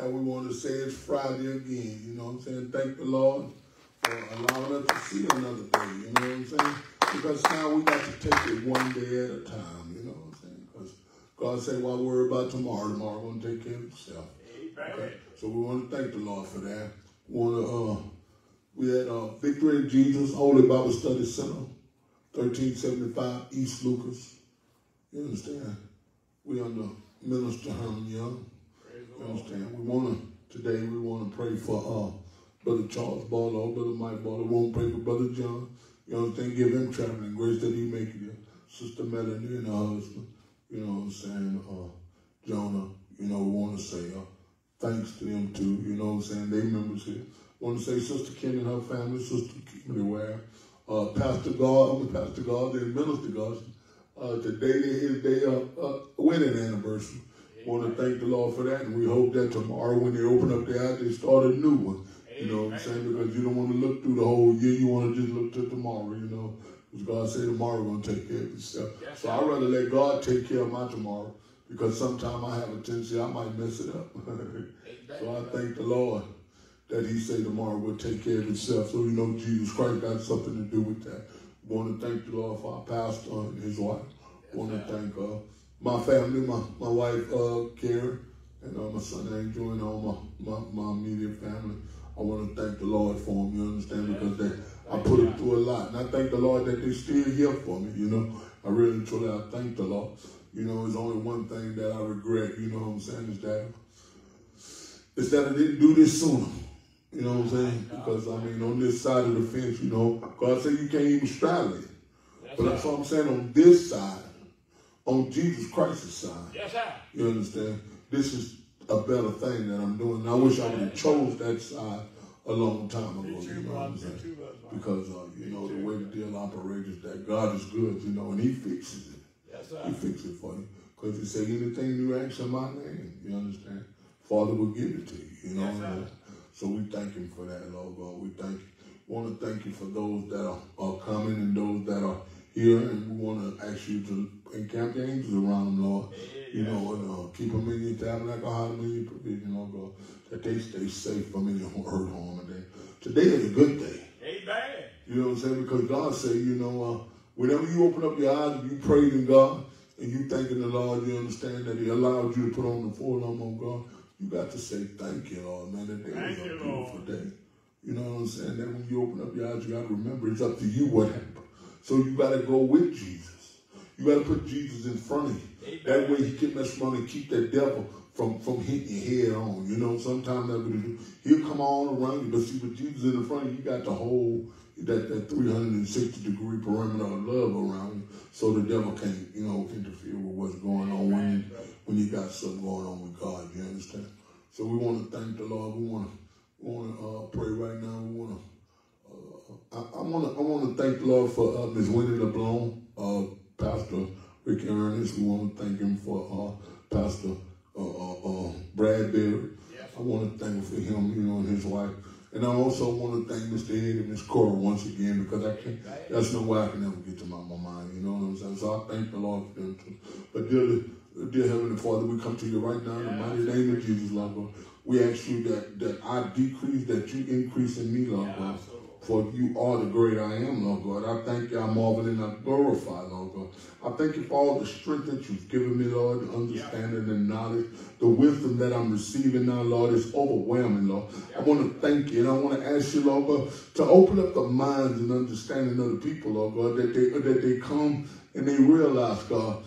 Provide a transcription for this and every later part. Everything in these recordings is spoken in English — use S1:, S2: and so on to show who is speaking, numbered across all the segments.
S1: And we want to say it's Friday again. You know what I'm saying? Thank the Lord for allowing us to see another day. You know what I'm saying? Because now we got to take it one day at a time. You know what I'm saying? Because God said, "Why worry about tomorrow? Tomorrow going to take care of itself." Okay. So we want to thank the Lord for that. We want to. Uh, we had uh, Victory in Jesus Holy Bible Study Center, 1375 East Lucas. You understand? We under Minister Herman Young. You understand? We want to, today we want to pray for uh, Brother Charles Barlow, Brother Mike Barlow. We want to pray for Brother John. You understand? Give him traveling grace that he make it. Sister Melanie and her husband. You know what I'm saying? Uh, Jonah. You know, we want to say uh, thanks to them too. You know what I'm saying? They members here. want to say Sister Kim and her family, Sister Kimberly Ware, uh, Pastor God, only Pastor God, and Minister God. Uh, today is their uh, wedding anniversary. Want to thank the Lord for that, and we hope that tomorrow when they open up the eyes, they start a new one. You know what I'm saying? Because you don't want to look through the whole year. You want to just look to tomorrow, you know. Because God said tomorrow going to take care of itself. Yes, so I'd rather let God take care of my tomorrow because sometimes I have a tendency I might mess it up. so I thank the Lord that he said tomorrow will take care of itself. So you know Jesus Christ got something to do with that. Want to thank the Lord for our pastor and his wife. Want to thank uh, my family, my, my wife, uh, Karen, and uh, my son Angel, and all my, my, my immediate family. I want to thank the Lord for them, you understand, because they, I put them through a lot. And I thank the Lord that they're still here for me, you know. I really, truly, I thank the Lord. You know, there's only one thing that I regret, you know what I'm saying, is that, is that I didn't do this sooner. You know what I'm saying? Because, I mean, on this side of the fence, you know, God said you can't even straddle it. But that's what I'm saying on this side, on Jesus Christ's side.
S2: Yes, sir.
S1: You understand? This is a better thing that I'm doing. And I wish I would have chose that side a long time ago. You know what I'm saying? Because, uh, you know, the way the deal operates is that God is good, you know, and he fixes it.
S2: Yes, sir.
S1: He fixes it for you. Because he say anything you ask in my name, you understand? Father will give it to you. You know
S2: Yes,
S1: what I'm saying? So we thank him for that, Lord God. We thank want to thank you for those that are, are coming and those that are here. And we want to ask you to encamp your angels around them, Lord. You know, and uh, keep them in your tabernacle, hide them in your provision, Lord God. That they stay safe from any hurt, harm. And today is a good day.
S2: Amen.
S1: You know what I'm saying? Because God said, you know, uh, whenever you open up your eyes and you praise in God and you thanking the Lord, you understand that He allowed you to put on the full armor of God. You got to say thank you, Lord, man. That day
S2: Thank
S1: was a beautiful
S2: Lord.
S1: day. You know what I'm saying? That when you open up your eyes, you got to remember it's up to you what happened. So you got to go with Jesus. You got to put Jesus in front of you. That way He can mess around and keep that devil from, from hitting your head on. You know, sometimes that what he do. He'll come all around you, but see, with Jesus in the front of you, you got the whole that, that 360 degree perimeter of love around you, so the devil can't, you know, interfere with what's going on when you when you got something going on with God. You understand? So we want to thank the Lord. We want to we want to uh, pray right now. We want to. Uh, I want to I want to thank the Lord for uh, Ms. Winnie LeBlanc, uh, Pastor Rick Ernest. We want to thank him for uh, Pastor uh, uh, uh, Brad Berry.
S2: Yes.
S1: I want to thank him for him, you know, and his wife. And I also want to thank Mr. Ed and Miss Cora once again because I can't, that's no way I can ever get to my, my mind, you know what I'm saying? So I thank the Lord for them too. But dear, dear Heavenly Father, we come to you right now in the mighty name of Jesus, Lord We ask you that, that I decrease, that you increase in me, Lord God. For you are the great I am, Lord God. I thank you, I marvel and I glorify, Lord God. I thank you for all the strength that you've given me, Lord, the understanding and knowledge, the wisdom that I'm receiving now, Lord, is overwhelming, Lord. I want to thank you and I want to ask you, Lord God, to open up the minds and understanding of the people, Lord God, that they that they come and they realize, God,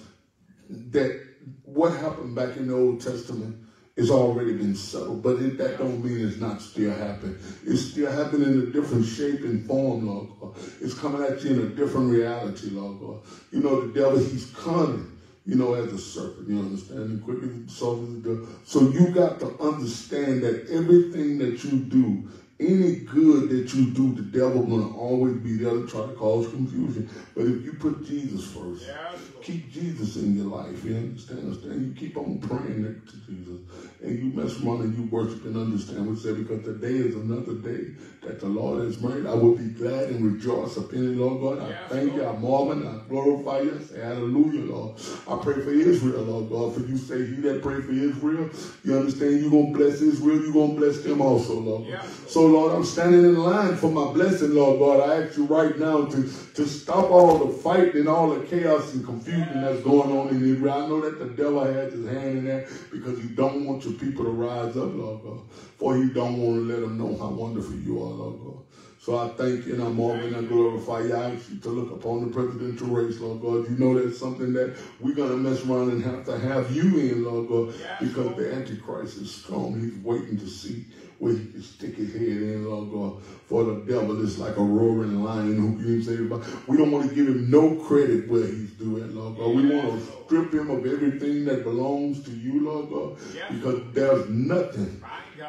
S1: that what happened back in the Old Testament has already been settled, but it, that don't mean it's not still happening. It's still happening in a different shape and form, Lord God. It's coming at you in a different reality, Lord God. You know, the devil, he's cunning, you know, as a serpent, you understand? And quick as the soul is the So you got to understand that everything that you do, any good that you do, the devil gonna always be there to try to cause confusion. But if you put Jesus first,
S2: Lord.
S1: keep Jesus in your life. You understand? understand? You keep on praying to Jesus. And you mess around and you worship and understand what say because today is another day that the Lord has made. I will be glad and rejoice upon it, Lord God. I yes, thank Lord. you, I marvel, I glorify you, I say hallelujah, Lord. I pray for Israel, Lord God. For you say he that pray for Israel, you understand you're gonna bless Israel, you're gonna bless them also, Lord. Lord. So Lord, I'm standing in line for my blessing, Lord God. I ask you right now to, to stop all the fight and all the chaos and confusion that's going on in Israel. I know that the devil has his hand in that because he don't want your people to rise up, Lord God. For he don't want to let them know how wonderful you are, Lord God. So I thank you and I'm all and I glorify you. I ask you to look upon the presidential race, Lord God. You know that's something that we're going to mess around and have to have you in, Lord God, because the Antichrist is strong. He's waiting to see where he can stick his head in, Lord God. For the devil is like a roaring lion who gives everybody. We don't want to give him no credit where he's doing, Lord God. We want to strip him of everything that belongs to you, Lord God, because there's nothing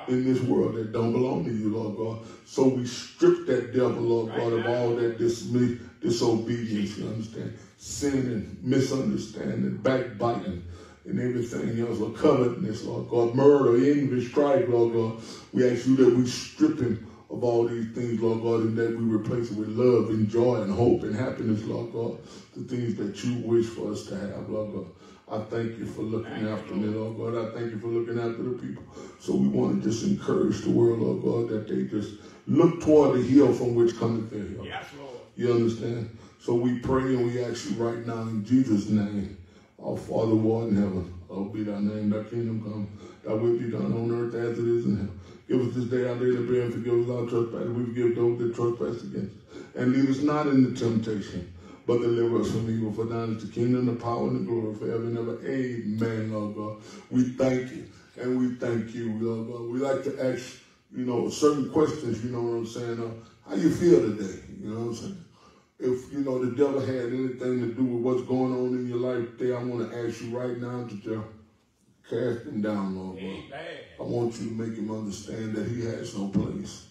S1: in this world that don't belong to you, Lord God. So we strip that devil, Lord God, of all that dis- disobedience, you understand? Sin and misunderstanding, backbiting, and everything else, or covetousness, Lord God, murder, envy, strife, Lord God. We ask you that we strip him of all these things, Lord God, and that we replace it with love and joy and hope and happiness, Lord God, the things that you wish for us to have, Lord God. I thank you for looking after me, Lord God. I thank you for looking after the people. So we want to just encourage the world, Lord God, that they just look toward the hill from which cometh their help. Yes, Lord. You understand? So we pray and we ask you right now in Jesus' name, our Father who art in heaven, hallowed be thy name, thy kingdom come, thy will be done on earth as it is in heaven. Give us this day our daily bread and forgive us our trespasses. We forgive those that trespass against us. And lead us not into temptation, but deliver us from evil. For thine is the kingdom, the power, and the glory forever and ever. Amen, Lord God. We thank you. And we thank you, Lord God. We like to ask, you know, certain questions, you know what I'm saying? Uh, how you feel today? You know what I'm saying? If, you know, the devil had anything to do with what's going on in your life today, I want to ask you right now to just cast him down, Lord. I want you to make him understand that he has no place.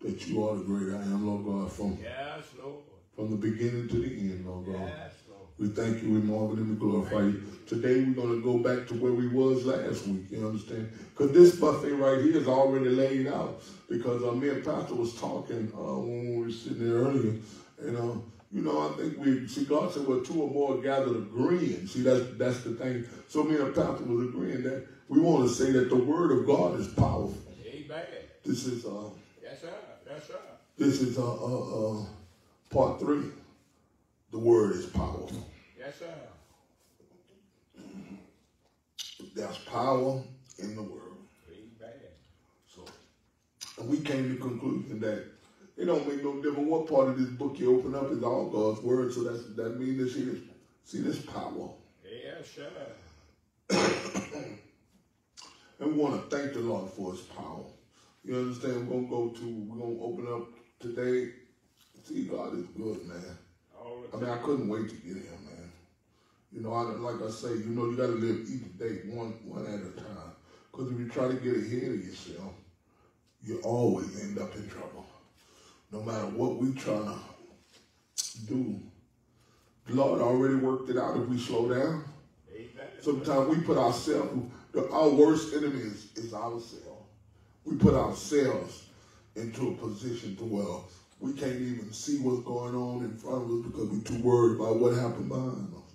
S1: That you are the great I am, Lord God, from, yes, Lord. from the beginning to the end, Lord God. Yes, Lord. We thank you, we marvel and we glorify you. Today we're going to go back to where we was last week, you understand? Because this buffet right here is already laid out. Because uh, me and Pastor was talking uh, when we were sitting there earlier, and uh, you know, I think we see God said, well, two or more gathered agreeing. See, that's that's the thing. So me and Pastor was agreeing that we want to say that the word of God is powerful. Amen. This is uh Yes, sir. Yes, sir. This is uh, uh, uh part three. The word is powerful. Yes, sir. There's power in the word. Amen. So and we came to the conclusion that it don't make no difference what part of this book you open up is all God's word. So that's that means that see this see this power. Yeah, sure. and we want to thank the Lord for his power. You understand? We're gonna go to we're gonna open up today. See, God is good, man. I mean, I couldn't wait to get here, man. You know, I like I say, you know, you gotta live each day one one at a time. Because if you try to get ahead of yourself, you always end up in trouble no matter what we trying to do, the Lord already worked it out if we slow down. Sometimes we put ourselves, our worst enemy is, is ourselves. We put ourselves into a position to where we can't even see what's going on in front of us because we're too worried about what happened behind us.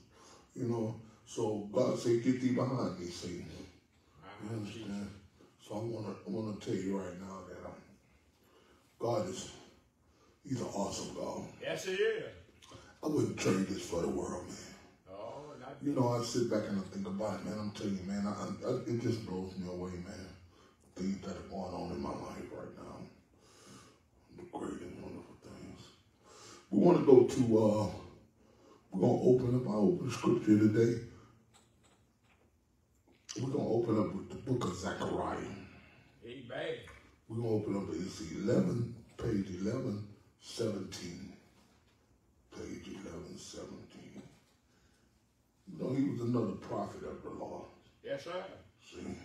S1: You know, so God said, get thee behind me, Satan. You understand? So I want to I want to tell you right now that um, God is He's an awesome God.
S2: Yes, he is.
S1: I wouldn't trade this for the world, man. Oh, not you know, I sit back and I think about it, man. I'm telling you, man, I, I, it just blows me away, man. Things that are going on in my life right now. The great and wonderful things. We want to go to, uh, we're going to open up our open scripture today. We're going to open up with the book of Zechariah. Amen. We're going to open up, it's 11, page 11 17, page 11, 17. You know, he was another prophet of the Lord.
S2: Yes, sir.
S1: See?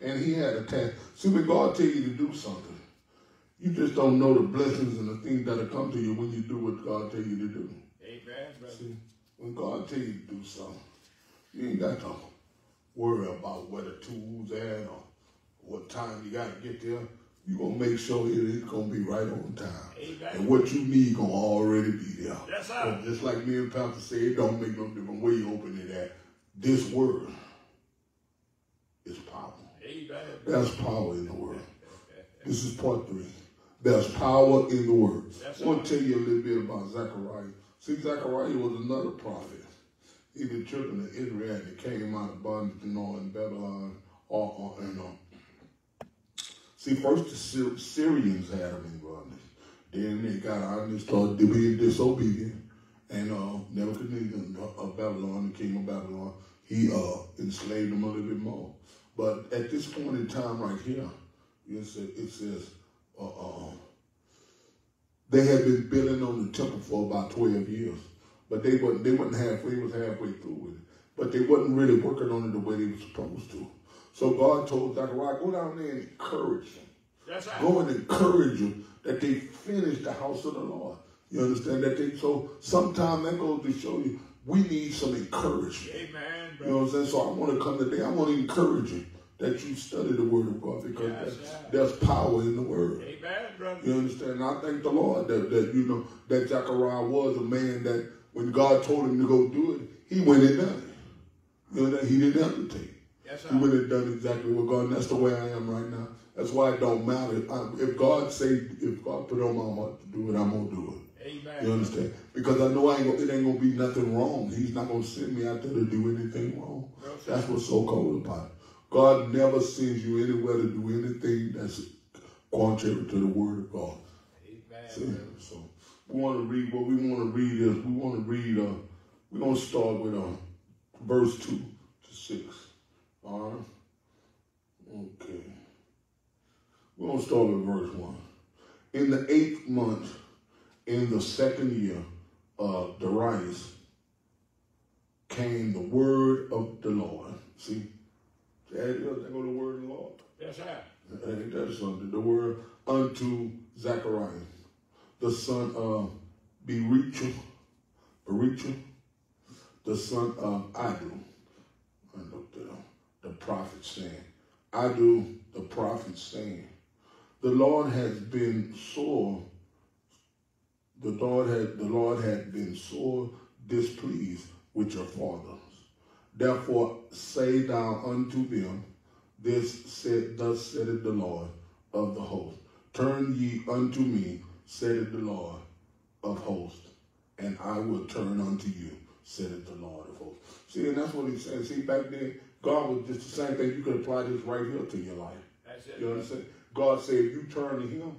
S1: And he had a task. See, when God tell you to do something, you just don't know the blessings and the things that'll come to you when you do what God tell you to do.
S2: Amen, brother.
S1: See, when God tell you to do something, you ain't got to worry about where the tools at or what time you got to get there. You're going to make sure it's going to be right on time.
S2: Amen.
S1: And what you need going to already be there.
S2: Yes, sir.
S1: Just like me and Pastor said, it don't make no difference where you open it at. This word is power.
S2: Amen.
S1: There's power in the word. This is part three. There's power in the word.
S2: Yes,
S1: I want to tell you a little bit about Zechariah. See, Zechariah was another prophet. He the children of Israel that came out of bondage, you know, in Babylon or, or you know. See, first the Syr- Syrians had them in bondage. Then they got out and they started being disobedient. And uh, Nebuchadnezzar of Babylon, the king of Babylon, he uh, enslaved them a little bit more. But at this point in time right here, it says, it says uh, uh, they had been building on the temple for about 12 years. But they wasn't, they wasn't halfway, was halfway through with it. But they wasn't really working on it the way they were supposed to. So God told Zechariah, go down there and encourage them.
S2: Yes, sir.
S1: Go and encourage them that they finish the house of the Lord. You understand that they so sometimes that goes to show you we need some encouragement.
S2: Amen,
S1: You know what I'm saying? So I want to come today. I want to encourage you that you study the word of God because
S2: Yes,
S1: there's,
S2: sir.
S1: there's power in the word.
S2: Amen, brother.
S1: You understand? And I thank the Lord that, that you know that Zechariah was a man that when God told him to go do it, he went and done it. You know that he didn't hesitate.
S2: Yes, sir.
S1: He went and done exactly what God. That's the way I am right now. That's why it don't matter. I, if God say, if God put on my heart to do it, I'm gonna do it.
S2: Amen.
S1: You understand? Because I know I ain't gonna, it ain't gonna be nothing wrong. He's not gonna send me out there to do anything wrong. That's what's so cold about it. God never sends you anywhere to do anything that's contrary to the word of God.
S2: Amen.
S1: See? So we want to read what we want to read is we want to read uh we're gonna start with uh verse two to six. Right. Okay. We're gonna start with verse one. In the eighth month, in the second year of Darius, came the word of the Lord. See, there is. Go the word of the Lord.
S2: Yes, sir.
S1: Ain't that something? The word unto Zechariah, the son of Berechiah, Berechiah, the son of Adu. I looked it up. The prophet saying, Iddo the prophet saying, the Lord has been sore. The Lord had the Lord had been sore displeased with your fathers. Therefore say thou unto them, this said, thus saith the Lord of the host. Turn ye unto me, saith the Lord of hosts, and I will turn unto you, saith the Lord of hosts. See, and that's what he said. See, back then, God was just the same thing. You could apply this right here to your life.
S2: That's it.
S1: You understand? God said, if you turn to him,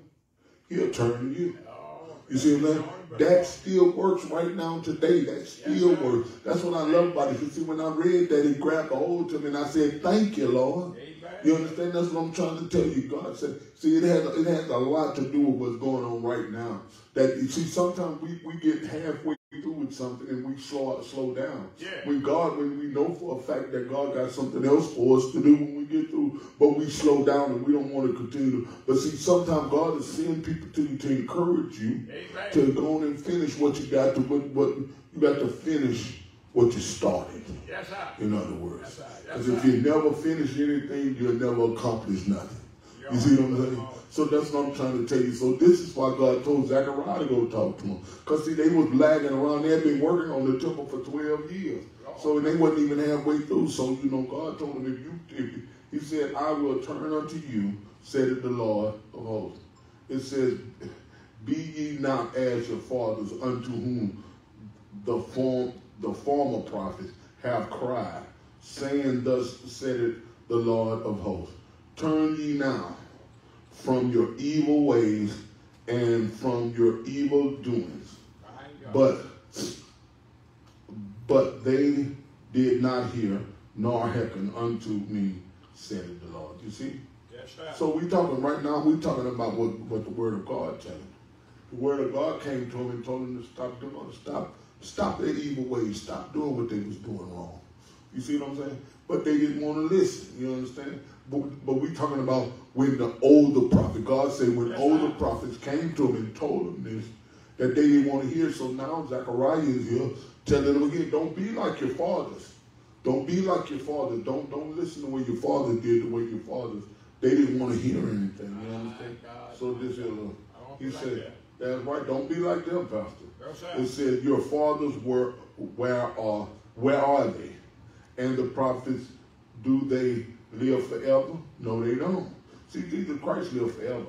S1: he'll turn to you.
S2: Oh,
S1: You see what I'm saying? That still works right now today. That still
S2: Yes,
S1: works. That's what I love about it. You see, when I read that, it grabbed a hold to me, and I said, "Thank you, Lord." You understand? That's what I'm trying to tell you. God said, "See, it has it has a lot to do with what's going on right now. That you see, sometimes we, we get halfway through with something and we slow slow down.
S2: Yeah.
S1: When God, when we know for a fact that God got something else for us to do when we get through, but we slow down and we don't want to continue. But see, sometimes God is sending people to you to encourage you
S2: Amen.
S1: to go on and finish what you got to what, what you got to finish what you started.
S2: Yes, sir.
S1: In other words,
S2: That's right.
S1: because if you never finish anything, you'll never accomplish nothing. You see what I'm saying? So that's what I'm trying to tell you. So this is why God told Zechariah to go talk to him. Because see, they was lagging around. They had been working on the temple for 12 years. So they wasn't even halfway through. So, you know, God told him, if you, if he said, I will turn unto you, said the Lord of hosts. It says, be ye not as your fathers unto whom the form the former prophets have cried, saying, Thus said it the Lord of hosts. Turn ye now from your evil ways and from your evil doings. But but they did not hear nor hearken unto me, said the Lord. You see?
S2: yes.
S1: So we talking right now, we talking about what, what the word of God telling. The word of God came to him and told him to stop doing stop stop their evil ways, stop doing what they was doing wrong. You see what I'm saying? But they didn't want to listen. You understand? But, but we talking about when the older prophet, God said when
S2: Yes,
S1: older
S2: sir.
S1: prophets came to him and told him this, that they didn't want to hear. So now Zechariah is here telling them again, don't be like your fathers. Don't be like your father. Don't don't listen to what your father did. The way your fathers they didn't want to hear anything. You understand? So this is a, he said that's right. Don't be like them, Pastor. It said your fathers were where are where are they? And the prophets do they live forever? No, they don't. See, Jesus Christ lived forever.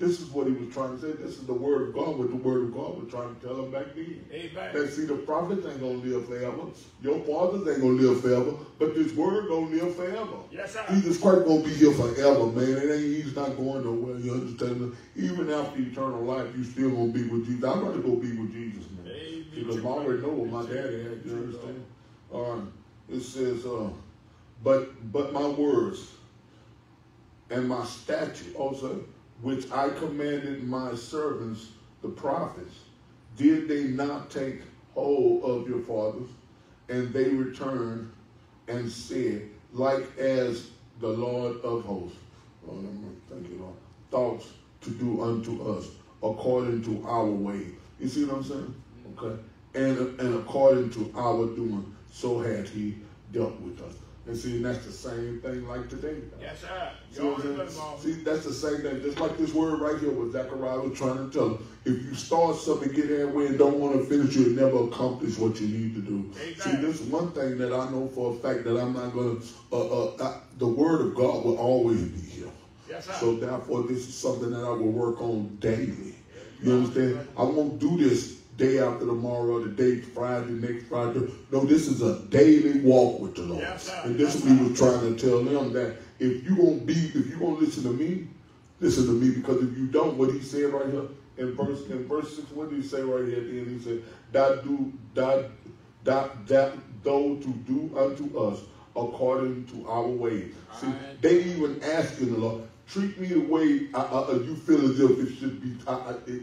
S1: This is what he was trying to say. This is the word of God, what the word of God was trying to tell him back then. Amen. That see, the prophets ain't gonna live forever. Your fathers ain't gonna live forever, but this word gonna live forever. Yes, sir. Jesus Christ gonna be here forever, man. It ain't he's not going nowhere. You understand? Even after eternal life, you still gonna be with Jesus. I'd rather go be with Jesus, man. Amen. Because I already know what my daddy had. You understand? All right. It says, uh, but but my words and my statute also, which I commanded my servants, the prophets, did they not take hold of your fathers? And they returned and said, like as the Lord of hosts, oh, thank you, Lord, thoughts to do unto us according to our way. You see what I'm saying? Okay. And, and according to our doing, so had he dealt with us. And see, that's the same thing like today.
S2: Yes, sir.
S1: See, see, that's the same thing. Just like this word right here, what Zechariah was trying to tell him. If you start something, get halfway, and don't want to finish, you'll never accomplish what you need to do. Amen. See, this one thing that I know for a fact that I'm not going to, uh, uh, uh, the word of God will always be here. Yes, sir. So therefore, this is something that I will work on daily. You understand? I won't do this day after tomorrow, the day Friday, next Friday. No, this is a daily walk with the Lord. Yes, and this is what we were trying to tell them that if you're gonna be, if you're gonna listen to me, listen to me because if you don't, what he said right here in verse in verse six, what did he say right here at the end? He said, "That do that that that though to do unto us according to our ways." See, right. they even asking the Lord, treat me the way I, I, you feel as if it should be. I, it,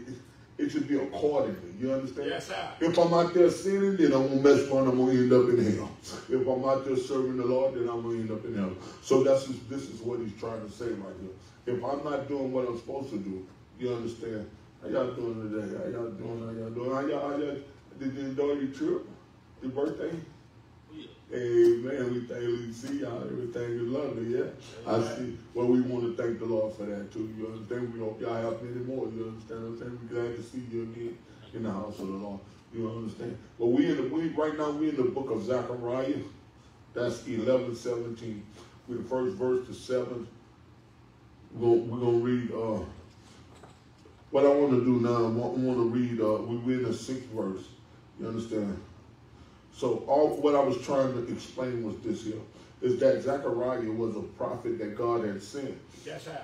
S1: it should be accordingly. You understand?
S2: Yes, sir.
S1: If I'm out there sinning, then I'm gonna mess around. I'm gonna end up in hell. If I'm out there serving the Lord, then I'm gonna end up in hell. So that's just, this is what he's trying to say right here. If I'm not doing what I'm supposed to do, you understand? How y'all doing today? How y'all doing? How y'all doing? How y'all, how y'all did you enjoy your trip? Your birthday? Amen. We thank you. See y'all. Everything is lovely, yeah? Amen. I see. Well, we want to thank the Lord for that, too. You understand? We hope y'all have many more. You understand what I'm saying? We're glad to see you again in the house of the Lord. You understand? But we in the, we, right now, we in the book of Zechariah. That's 11, 17. We the first verse to 7. We're going to read, uh, what I want to do now, I want, to read, uh, we in the sixth verse. You understand? So all what I was trying to explain was this here, is that Zechariah was a prophet that God had sent.
S2: Yes, sir.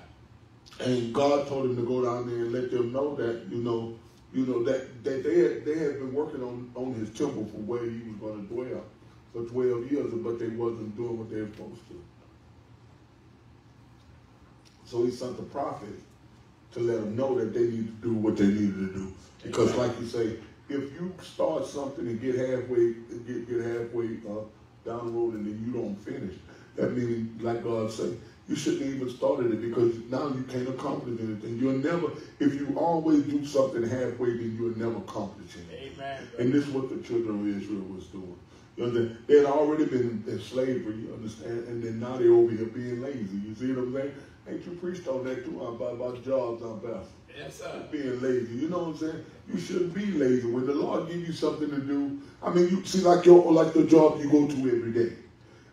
S1: And God told him to go down there and let them know that, you know, you know, that, that they had they had been working on, on his temple for where he was going to dwell for 12 years, but they wasn't doing what they were supposed to. So he sent the prophet to let them know that they need to do what they needed to do. Because like you say, if you start something and get halfway, get, get halfway uh, down the road and then you don't finish, that means, like God said, you shouldn't even started it because now you can't accomplish anything. You'll never, if you always do something halfway, then you'll never accomplish anything. Amen. And this is what the children of Israel was doing. You know, they had already been in slavery, you understand, and then now they're over here being lazy. You see what I'm saying? Ain't you preached on that too about, about jobs on Pastor?
S2: Yes, sir.
S1: Being lazy. You know what I'm saying? You shouldn't be lazy. When the Lord give you something to do, I mean, you see, like your like the job you go to every day.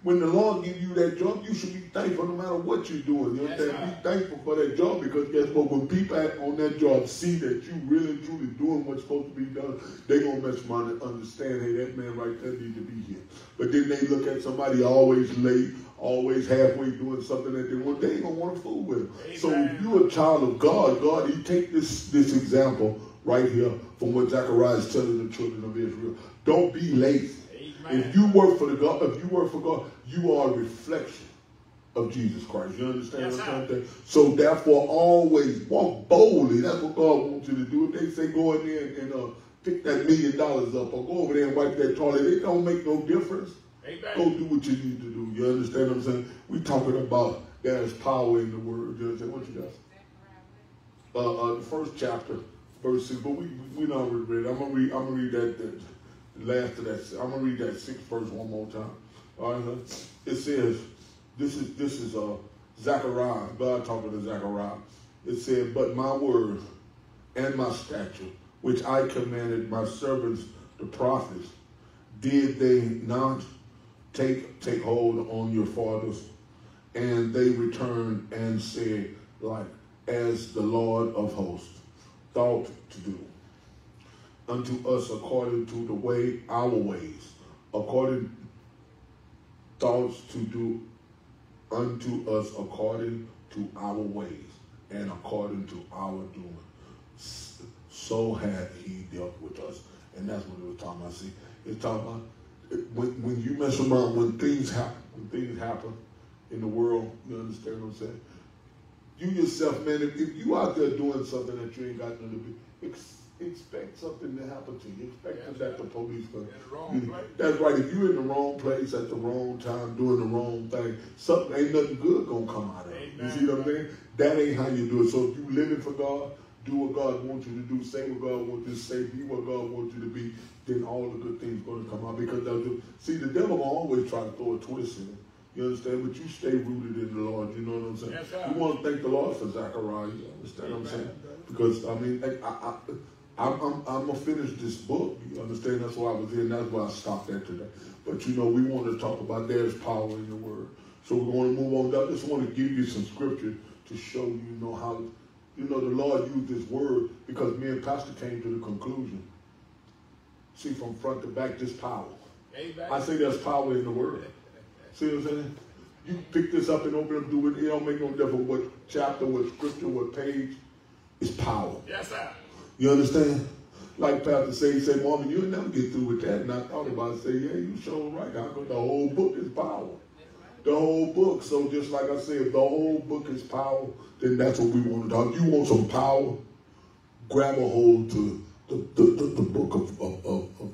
S1: When the Lord give you that job, you should be thankful no matter what you're doing. You know yes, Be thankful for that job because guess what? When people on that job see that you really truly doing what's supposed to be done, they're gonna mess around and understand, hey, that man right there need to be here. But then they look at somebody always late, always halfway doing something that they want, they ain't gonna want to fool with them. Amen. So if you're a child of God, God, He take this this example right here from what Zechariah is telling the children of Israel. Don't be lazy. Amen. If you work for the God, if you work for God, you are a reflection of Jesus Christ. You understand yes, what I'm saying? So therefore, always walk boldly. That's what God wants you to do. If they say go in there and, and uh, pick that million dollars up or go over there and wipe that toilet, it don't make no difference. Amen. Go do what you need to do. You understand what I'm saying? We talking about there's power in the word. You understand what you got? Uh, uh, the first chapter, verse six. But we we, not read. I'm gonna read. I'm gonna read that, that last of that. I'm gonna read that sixth verse one more time. All right? It says, this is this is uh Zechariah, God talking to Zechariah. It said, But my word and my statute, which I commanded my servants the prophets, did they not take take hold on your fathers? And they returned and said, like as the Lord of hosts thought to do unto us according to the way our ways, according thoughts to do unto us according to our ways and according to our doing. So had he dealt with us. And that's what it was talking about. See, it's talking about when, when you mess around, when things happen, when things happen in the world, you understand what I'm saying? You yourself, man, if, if you out there doing something that you ain't got nothing to do, expect something to happen to you. Expect yeah, that the police going
S2: to. Mm-hmm.
S1: That's right. If you're in the wrong place at the wrong time, doing the wrong thing, something ain't nothing good gonna come out of it. You see what I'm saying? That ain't how you do it. So if you living for God, do what God wants you to do, say what God wants you to say, be what God wants you to be, then all the good things going to come out. Because they'll do. see, the devil will always try to throw a twist in it. You understand? But you stay rooted in the Lord. You know what I'm saying?
S2: Yes, sir.
S1: you want to thank the Lord for Zechariah. You understand Amen. what I'm saying? Because I mean, I, I, I'm, I'm, I'm gonna finish this book. You understand? That's why I was here. And that's why I stopped there today. But you know, we want to talk about there's power in the word. So we're going to move on. I just want to give you some scripture to show you know how, you know, the Lord used this word because me and Pastor came to the conclusion. See, from front to back, this power.
S2: Amen.
S1: I say there's power in the word. See what I'm saying? You pick this up and open up, do it. It don't make no difference what chapter, what scripture, what page. It's power.
S2: Yes, sir.
S1: You understand? Like Pastor say, he said, Mama, you'll never get through with that. And I thought about it, say, yeah, you sure right. I the whole book is power. The whole book. So just like I said, if the whole book is power, then that's what we want to talk. You want some power? Grab a hold to the, the, the, the book of, of, of, of,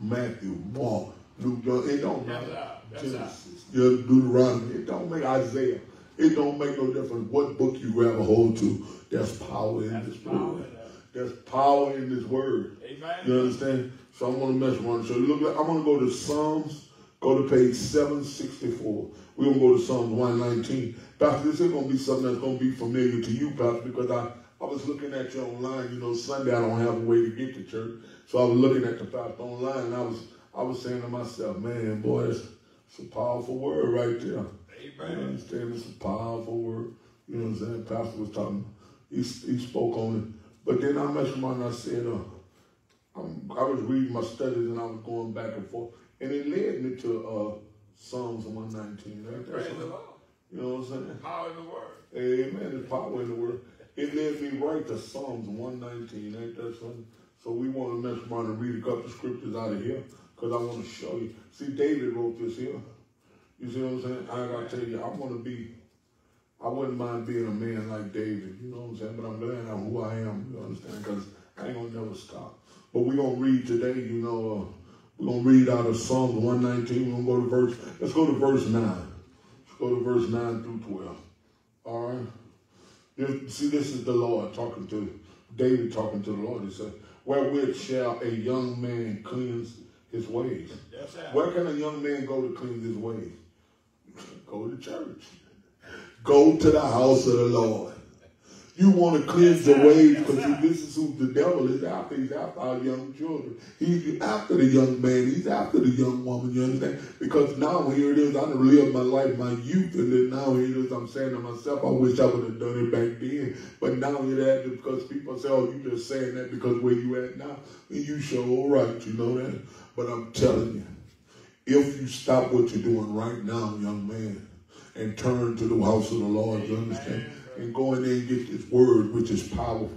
S1: Matthew, Mark, Luke, John. It don't matter. Genesis, Deuteronomy. It don't make Isaiah. It don't make no difference what book you grab a hold to. There's power in this word. There's power in this word.
S2: Amen.
S1: You understand? So I'm going to mess around. So look, like, I'm going to go to Psalms. Go to page 764. We're to go to Psalms 119. Pastor, this is going to be something that's going to be familiar to you, Pastor, because I, I was looking at you online. You know, Sunday I don't have a way to get to church. So I was looking at the pastor online, and I was I was saying to myself, man, boy, it's, it's a powerful word right there.
S2: Amen.
S1: You understand? It's a powerful word. You know what I'm saying? Pastor was talking, he, he spoke on it. But then I messed around and I said, uh, i was reading my studies and I was going back and forth. And it led me to uh, Psalms 119. Right?
S2: Praise the Lord.
S1: You know what I'm saying?
S2: Power in the word.
S1: Amen. There's power in the word. It led me right to Psalms 119. Ain't that something? So we want to mess around and read a couple scriptures out of here because I want to show you. See, David wrote this here. You see what I'm saying? I got to tell you, I want to be I wouldn't mind being a man like David, you know what I'm saying? But I'm glad I'm who I am, you understand? Because I ain't to never stop. But going to read today, you know, uh, we're going to read out of Psalm 119. We're going to go to verse, let's go to verse 9. Let's go to verse 9 through 12. All right? See, this is the Lord talking to, David talking to the Lord. He said, wherewith shall a young man cleanse his ways?
S2: Yes,
S1: Where can a young man go to cleanse his ways? go to church. Go to the house of the Lord. You want to cleanse the ways because this is who the devil is after. He's after our young children. He's after the young man. He's after the young woman. You understand? Because now here it is. I done lived my life, my youth, and then now here it is. I'm saying to myself, I wish I would have done it back then. But now it is because people say, oh, you just saying that because where you at now. And you show all right, you know that. But I'm telling you, if you stop what you're doing right now, young man, and turn to the house of the Lord, you understand? And go in there and get this word, which is powerful.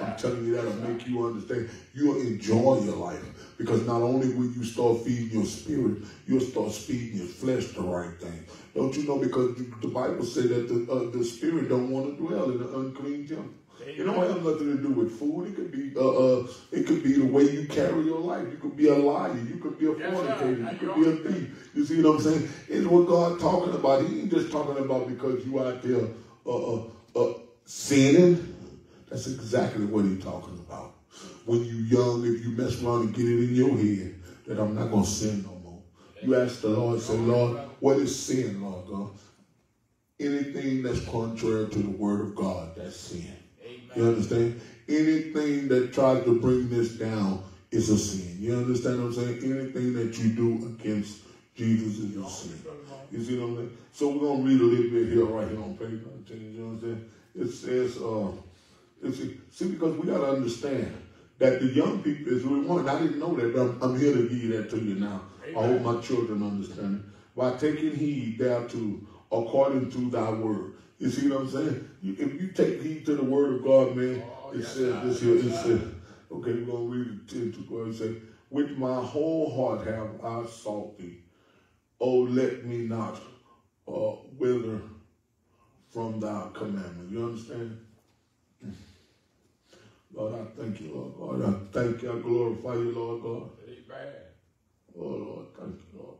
S1: I'm telling you that'll make you understand. You'll enjoy your life. Because not only will you start feeding your spirit, you'll start feeding your flesh the right thing. Don't you know? Because the Bible said that the, uh, the spirit don't want to dwell in an unclean temple. It don't have nothing to do with food. It could be uh, uh, it could be the way you carry your life. You could be a liar. You could be a fornicator. you could be a thief. You see what I'm saying? It's what God talking about. He ain't just talking about because you out there uh, uh, sinning. That's exactly what he's talking about. When you young, if you mess around and get it in your head that I'm not gonna sin no more. You ask the Lord, say, Lord, what is sin, Lord God? Anything that's contrary to the word of God, that's sin. You understand? Anything that tries to bring this down is a sin. You understand what I'm saying? Anything that you do against Jesus is a sin. You see what I'm saying? So we're gonna read a little bit here, right here on paper. You know what I'm saying? It says, uh, it's, see, because we gotta understand that the young people is really one. I didn't know that, but I'm, I'm here to give you that to you now. I hope my children understand it. By taking heed thereto, according to thy word. You see what I'm saying? You, if you take heed to the word of God, man,
S2: Oh,
S1: it
S2: yes,
S1: says
S2: sir.
S1: this here. It
S2: Yes,
S1: says, okay, we're gonna read it to to God. It says, with my whole heart have I sought thee. Oh, let me not uh, wither from thy commandment. You understand? Lord, I thank you, Lord God. I thank you. I glorify you, Lord God.
S2: Amen.
S1: Oh, Lord, thank you, Lord.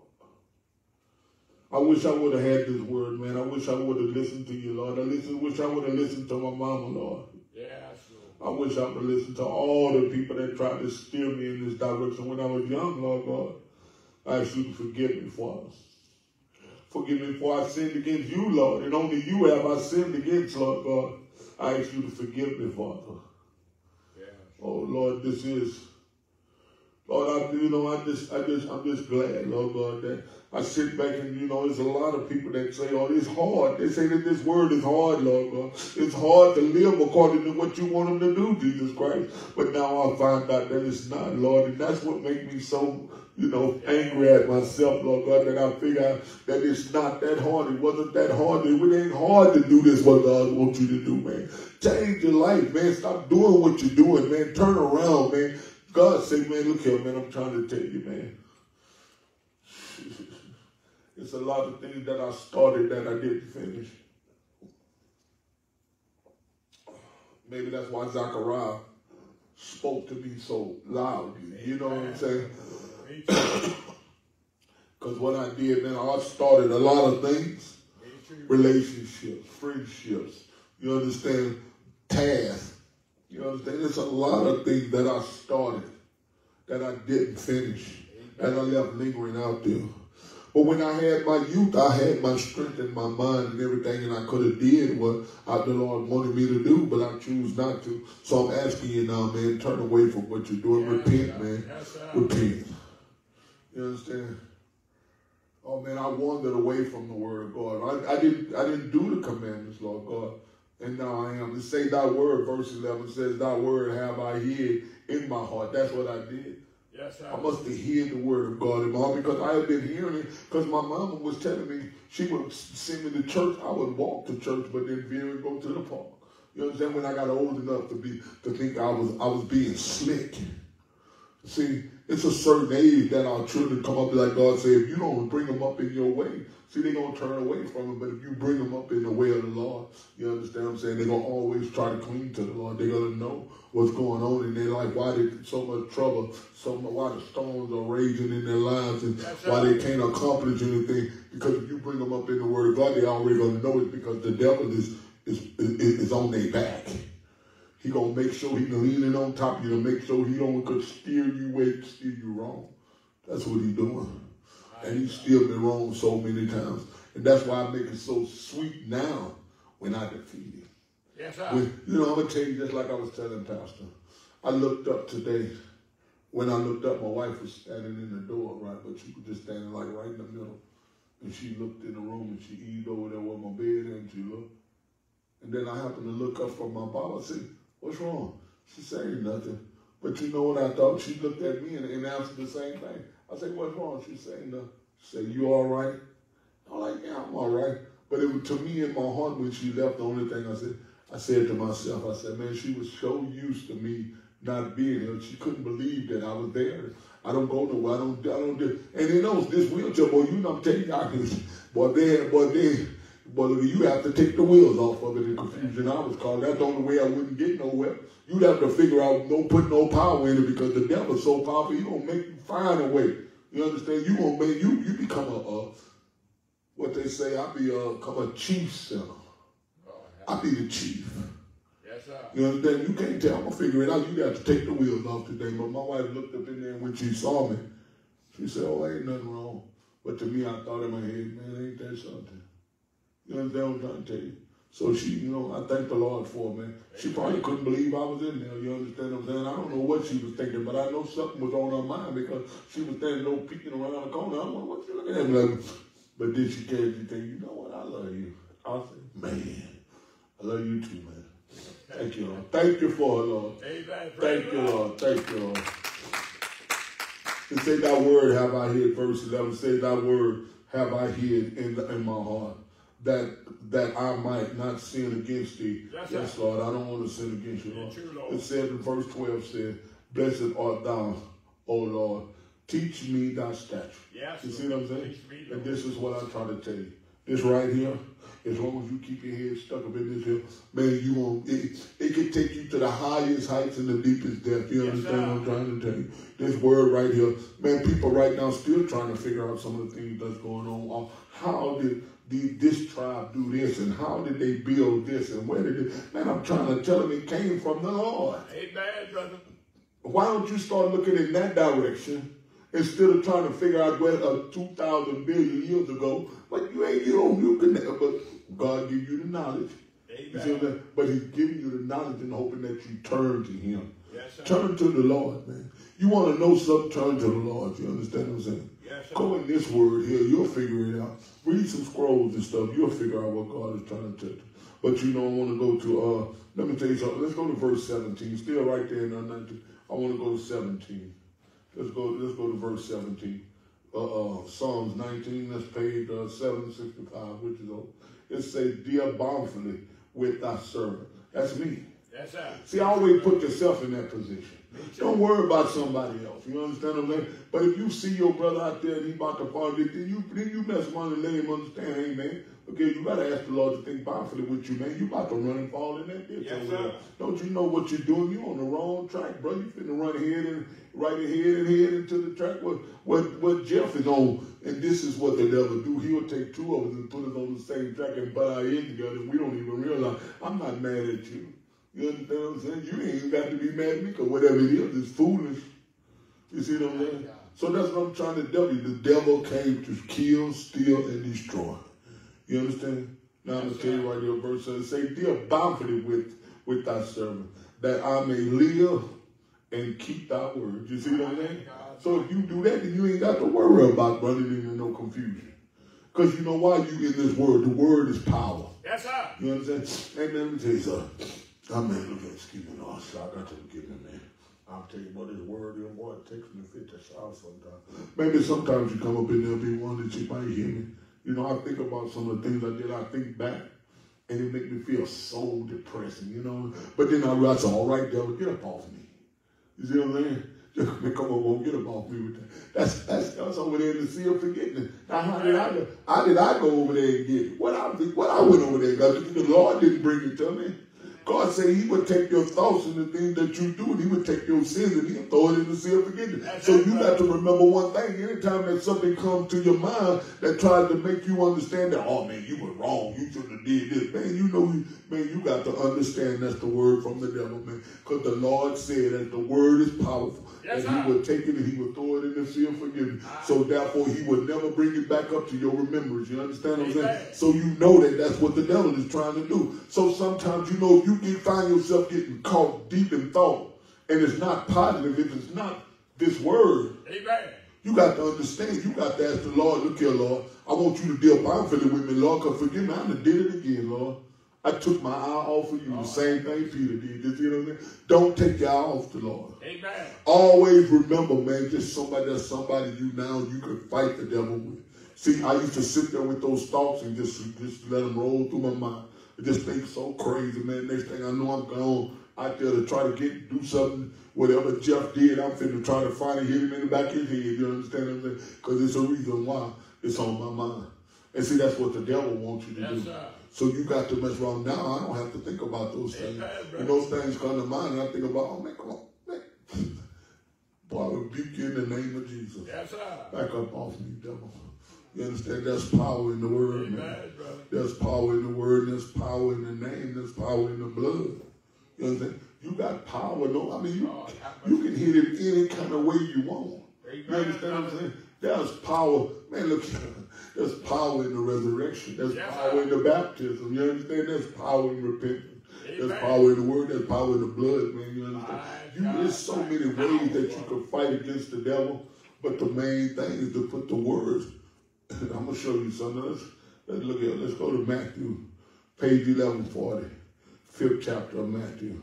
S1: I wish I would have had this word, man. I wish I would have listened to you, Lord. I listen, wish I would have listened to my mama, Lord.
S2: Yes, Lord.
S1: I wish I would have listened to all the people that tried to steer me in this direction when I was young, Lord God. I ask you to forgive me, Father. Forgive me for I sinned against you, Lord, and only you have I sinned against, Lord God. I ask you to forgive me, Father.
S2: Yes.
S1: Oh Lord, this is Lord, I you know I just I just I'm just glad, Lord God, that I sit back and you know there's a lot of people that say, Oh, it's hard. They say that this word is hard, Lord God. It's hard to live according to what you want them to do, Jesus Christ. But now I find out that it's not, Lord, and that's what makes me so you know, angry at myself, Lord God, that I figure out that it's not that hard. It wasn't that hard. It ain't hard to do this what God wants you to do, man. Change your life, man. Stop doing what you're doing, man. Turn around, man. God say, man, look here, man. I'm trying to tell you, man. It's a lot of things that I started that I didn't finish. Maybe that's why Zechariah spoke to me so loudly. You know what I'm saying? Because what I did, man, I started a lot of things relationships, friendships, you understand, tasks. You understand? There's a lot of things that I started that I didn't finish, that I left lingering out there. But when I had my youth, I had my strength and my mind and everything, and I could have did what I, the Lord wanted me to do, but I choose not to. So I'm asking you now, man, turn away from what you're doing.
S2: Yes,
S1: Repent,
S2: sir.
S1: man.
S2: Yes.
S1: Repent. You understand? Oh man, I wandered away from the word of God. I, I didn't I didn't do the commandments, Lord God. And now I am. To say thy word, verse 11 says, Thy word have I hid in my heart. That's what I did.
S2: Yes, sir.
S1: I must have hid the word of God in my heart because I had been hearing it. Because my mama was telling me she would send me to church. I would walk to church, but then veer and go to the park. You understand? When I got old enough to be to think I was I was being slick. See, it's a certain age that our children come up like God say, if you don't bring them up in your way, see, they're going to turn away from it. But if you bring them up in the way of the Lord, you understand what I'm saying? They're going to always try to cling to the Lord. They're going to know what's going on in their life, why they so much trouble, so much, why the storms are raging in their lives, and
S2: sir.
S1: why they can't accomplish anything. Because if you bring them up in the Word of God, they're already going to know it because the devil is, is, is, is on their back. He gonna make sure he leaning on top of you to make sure he don't could steer you way, steer you wrong. That's what he doing. And he steered me wrong so many times. And that's why I make it so sweet now when I defeat him.
S2: Yes, sir.
S1: When, you know, I'm gonna tell you just like I was telling Pastor. I looked up today. When I looked up, my wife was standing in the door, right? But she was just standing like right in the middle. And she looked in the room and she eased over there where my bed and she looked. And then I happened to look up from my Bible. I said, What's wrong? She said, nothing. But you know what I thought? She looked at me and, and answered the same thing. I said, What's wrong? She said, nothing. She said, You all right? I'm like, Yeah, I'm all right. But it to me in my heart when she left, the only thing I said, I said to myself, I said, Man, she was so used to me not being here. She couldn't believe that I was there. I don't go nowhere. I don't. I don't do. And he knows this wheelchair, boy. You know, I'm telling can, boy, they, boy, they, boy, you have to take the wheels off of it in confusion. I was called. That's the only way I wouldn't get nowhere. You'd have to figure out don't put no power in it because the devil's so powerful. He gonna make you find a way. You understand? You gonna make you you become a, a what they say. I be a become a chief sinner. I be the chief.
S2: Yes, sir.
S1: You understand? You can't tell. I'm gonna figure it out. You got to take the wheels off today. But my wife looked up in there when she saw me. She said, "Oh, ain't nothing wrong." But to me, I thought in my head, man, ain't that something? You understand what I'm trying to tell you? So she, you know, I thank the Lord for it, man. She probably couldn't believe I was in there. You understand what I'm saying? I don't know what she was thinking, but I know something was on her mind because she was standing there peeking around the corner. I'm like, what you looking at me like? But then she came and think, you know what? I love you. I said, man, I love you too, man. Thank you, Lord. Thank you for it, Lord.
S2: Amen.
S1: Thank you, Lord. Thank you, Lord. And say that word have I hid, verse 11. Say that word have I hid in, in my heart, that that I might not sin against thee.
S2: Yes,
S1: Yes,
S2: sir.
S1: Lord, I don't want to sin against you, Lord.
S2: You, Lord.
S1: It said in verse 12 said, Blessed art thou, O Lord. Teach me thy statutes.
S2: Yes,
S1: You see
S2: Lord.
S1: what I'm saying?
S2: Me,
S1: And this is what I'm trying to tell you. This right here, as long as you keep your head stuck up in this hill, man, you won't, it, it can take you to the highest heights and the deepest depth. You
S2: Yes,
S1: understand what I'm trying to tell you? This word right here, man, people right now still trying to figure out some of the things that's going on. How did the, this tribe do this and how did they build this and where did it, man, I'm trying to tell them it came from the Lord.
S2: Amen, brother.
S1: Why don't you start looking in that direction instead of trying to figure out where uh, 2,000 billion years ago, but you ain't, you don't, you can, but God give you the knowledge. You see what
S2: Amen.
S1: But he's giving you the knowledge and hoping that you turn to him.
S2: Yes.
S1: Turn to the Lord, man. You want to know something, turn to the Lord. You understand what I'm saying? Go in this word here, you'll figure it out. Read some scrolls and stuff, you'll figure out what God is trying to tell you. But you don't want to go to, uh, let me tell you something. Let's go to verse 17. Still right there in uh, 19. I want to go to 17. Let's go, let's go to verse 17. Uh, uh, Psalms 19, that's page uh, 765, which is old. It says, Dear bountifully with thy servant. That's me.
S2: Yes, sir.
S1: See, always put yourself in that position. Don't worry about somebody else. You understand what I'm saying? But if you see your brother out there and he about to fall, then you then you mess around and let him understand, hey man, okay, you gotta ask the Lord to think bountifully with you, man. You about to run and fall in that ditch
S2: Yes,
S1: over
S2: sir.
S1: there. Don't you know what you're doing? You on the wrong track, bro. You finna run ahead and right ahead and head into the track what what what Jeff is on. And this is what the devil do. He'll take two of us and put us on the same track and butt our heads together. We don't even realize. I'm not mad at you. You understand what I'm saying? You ain't got to be mad at me because whatever it is, it's foolish. You see what I'm saying? So that's what I'm trying to tell you. The devil came to kill, steal, and destroy. You understand? Now I'm gonna tell you right here, verse says, say, deal bountifully with with thy servant, that I may live and keep thy word. You see what I'm saying? So if you do that, then you ain't got to worry about running into no confusion. Because you know why you in this word. The word is power.
S2: Yes, sir.
S1: You understand? And let me tell you something. Oh man, look at excuse me, oh, no, I got to forgive me, man. I'll tell you what this word is, boy, it takes me fit to shout sometimes. Maybe sometimes you come up in there and be one that you might hear me. You know, I think about some of the things I did, I think back, and it make me feel so depressing, you know. But then I realize, all right, devil, get up off me. You see what I'm saying? Just come on, won't get up off me with that. That's that's that's over there in the sea of forgetting. Now how did I? How did I go over there and get it? What I what I went over there and got it? The Lord didn't bring it to me. God said He would take your thoughts and the things that you do, and He would take your sins and He'll throw it in the sea of forgiveness.
S2: That's
S1: So you got to remember one thing. Anytime that something comes to your mind that tries to make you understand that, oh man, you were wrong. You shouldn't have did this. Man, you know, you- man, you got to understand that's the word from the devil, man. Because the Lord said that the word is powerful.
S2: Yes,
S1: and he would take it and he would throw it in the sea of forgiveness. So therefore, he would never bring it back up to your remembrance. You understand what I'm saying? So you know that that's what the devil is trying to do. So sometimes, you know, if you get, find yourself getting caught deep in thought, and it's not positive, if it's not this word,
S2: Amen.
S1: you got to understand. You got to ask the Lord, look here, Lord. I want you to deal bountifully with me, Lord, because forgive me. I done did it again, Lord. I took my eye off of you. The same thing Peter did. You see what I'm saying? Don't take your eye off the Lord.
S2: Amen.
S1: Always remember, man, just somebody that's somebody you now you can fight the devil with. See, I used to sit there with those thoughts and just just let them roll through my mind. I just think so crazy, man. Next thing I know, I'm gone out there to try to get do something. Whatever Jeff did, I'm finna try to find and hit him in the back of his head. You understand what I'm saying? Because it's a reason why it's on my mind. And see, that's what the devil wants you to
S2: Yes,
S1: do.
S2: sir.
S1: So you got to mess around now. I don't have to think about those things.
S2: Amen,
S1: When those things come to mind, and I think about, oh man, come on. Boy, I rebuke you in the name of Jesus.
S2: Yes, sir.
S1: Back up off me, devil. You understand? There's power in the word, man.
S2: Brother.
S1: There's power in the word, there's power in the name, there's power in the blood. You understand? You got power, no? I mean, you,
S2: Oh,
S1: you can hit it any kind of way you want. You
S2: Amen,
S1: understand what I'm saying? There's power, man. Look, there's power in the resurrection. There's
S2: Yes,
S1: power
S2: sir.
S1: in the baptism. You understand? There's power in repentance. There's
S2: Amen.
S1: power in the word. There's power in the blood, man. You understand? You, there's so many ways that you can fight against the devil, but the main thing is to put the words. I'm gonna show you something. Let's, let's look at. Let's go to Matthew, page 1140, fifth chapter of Matthew.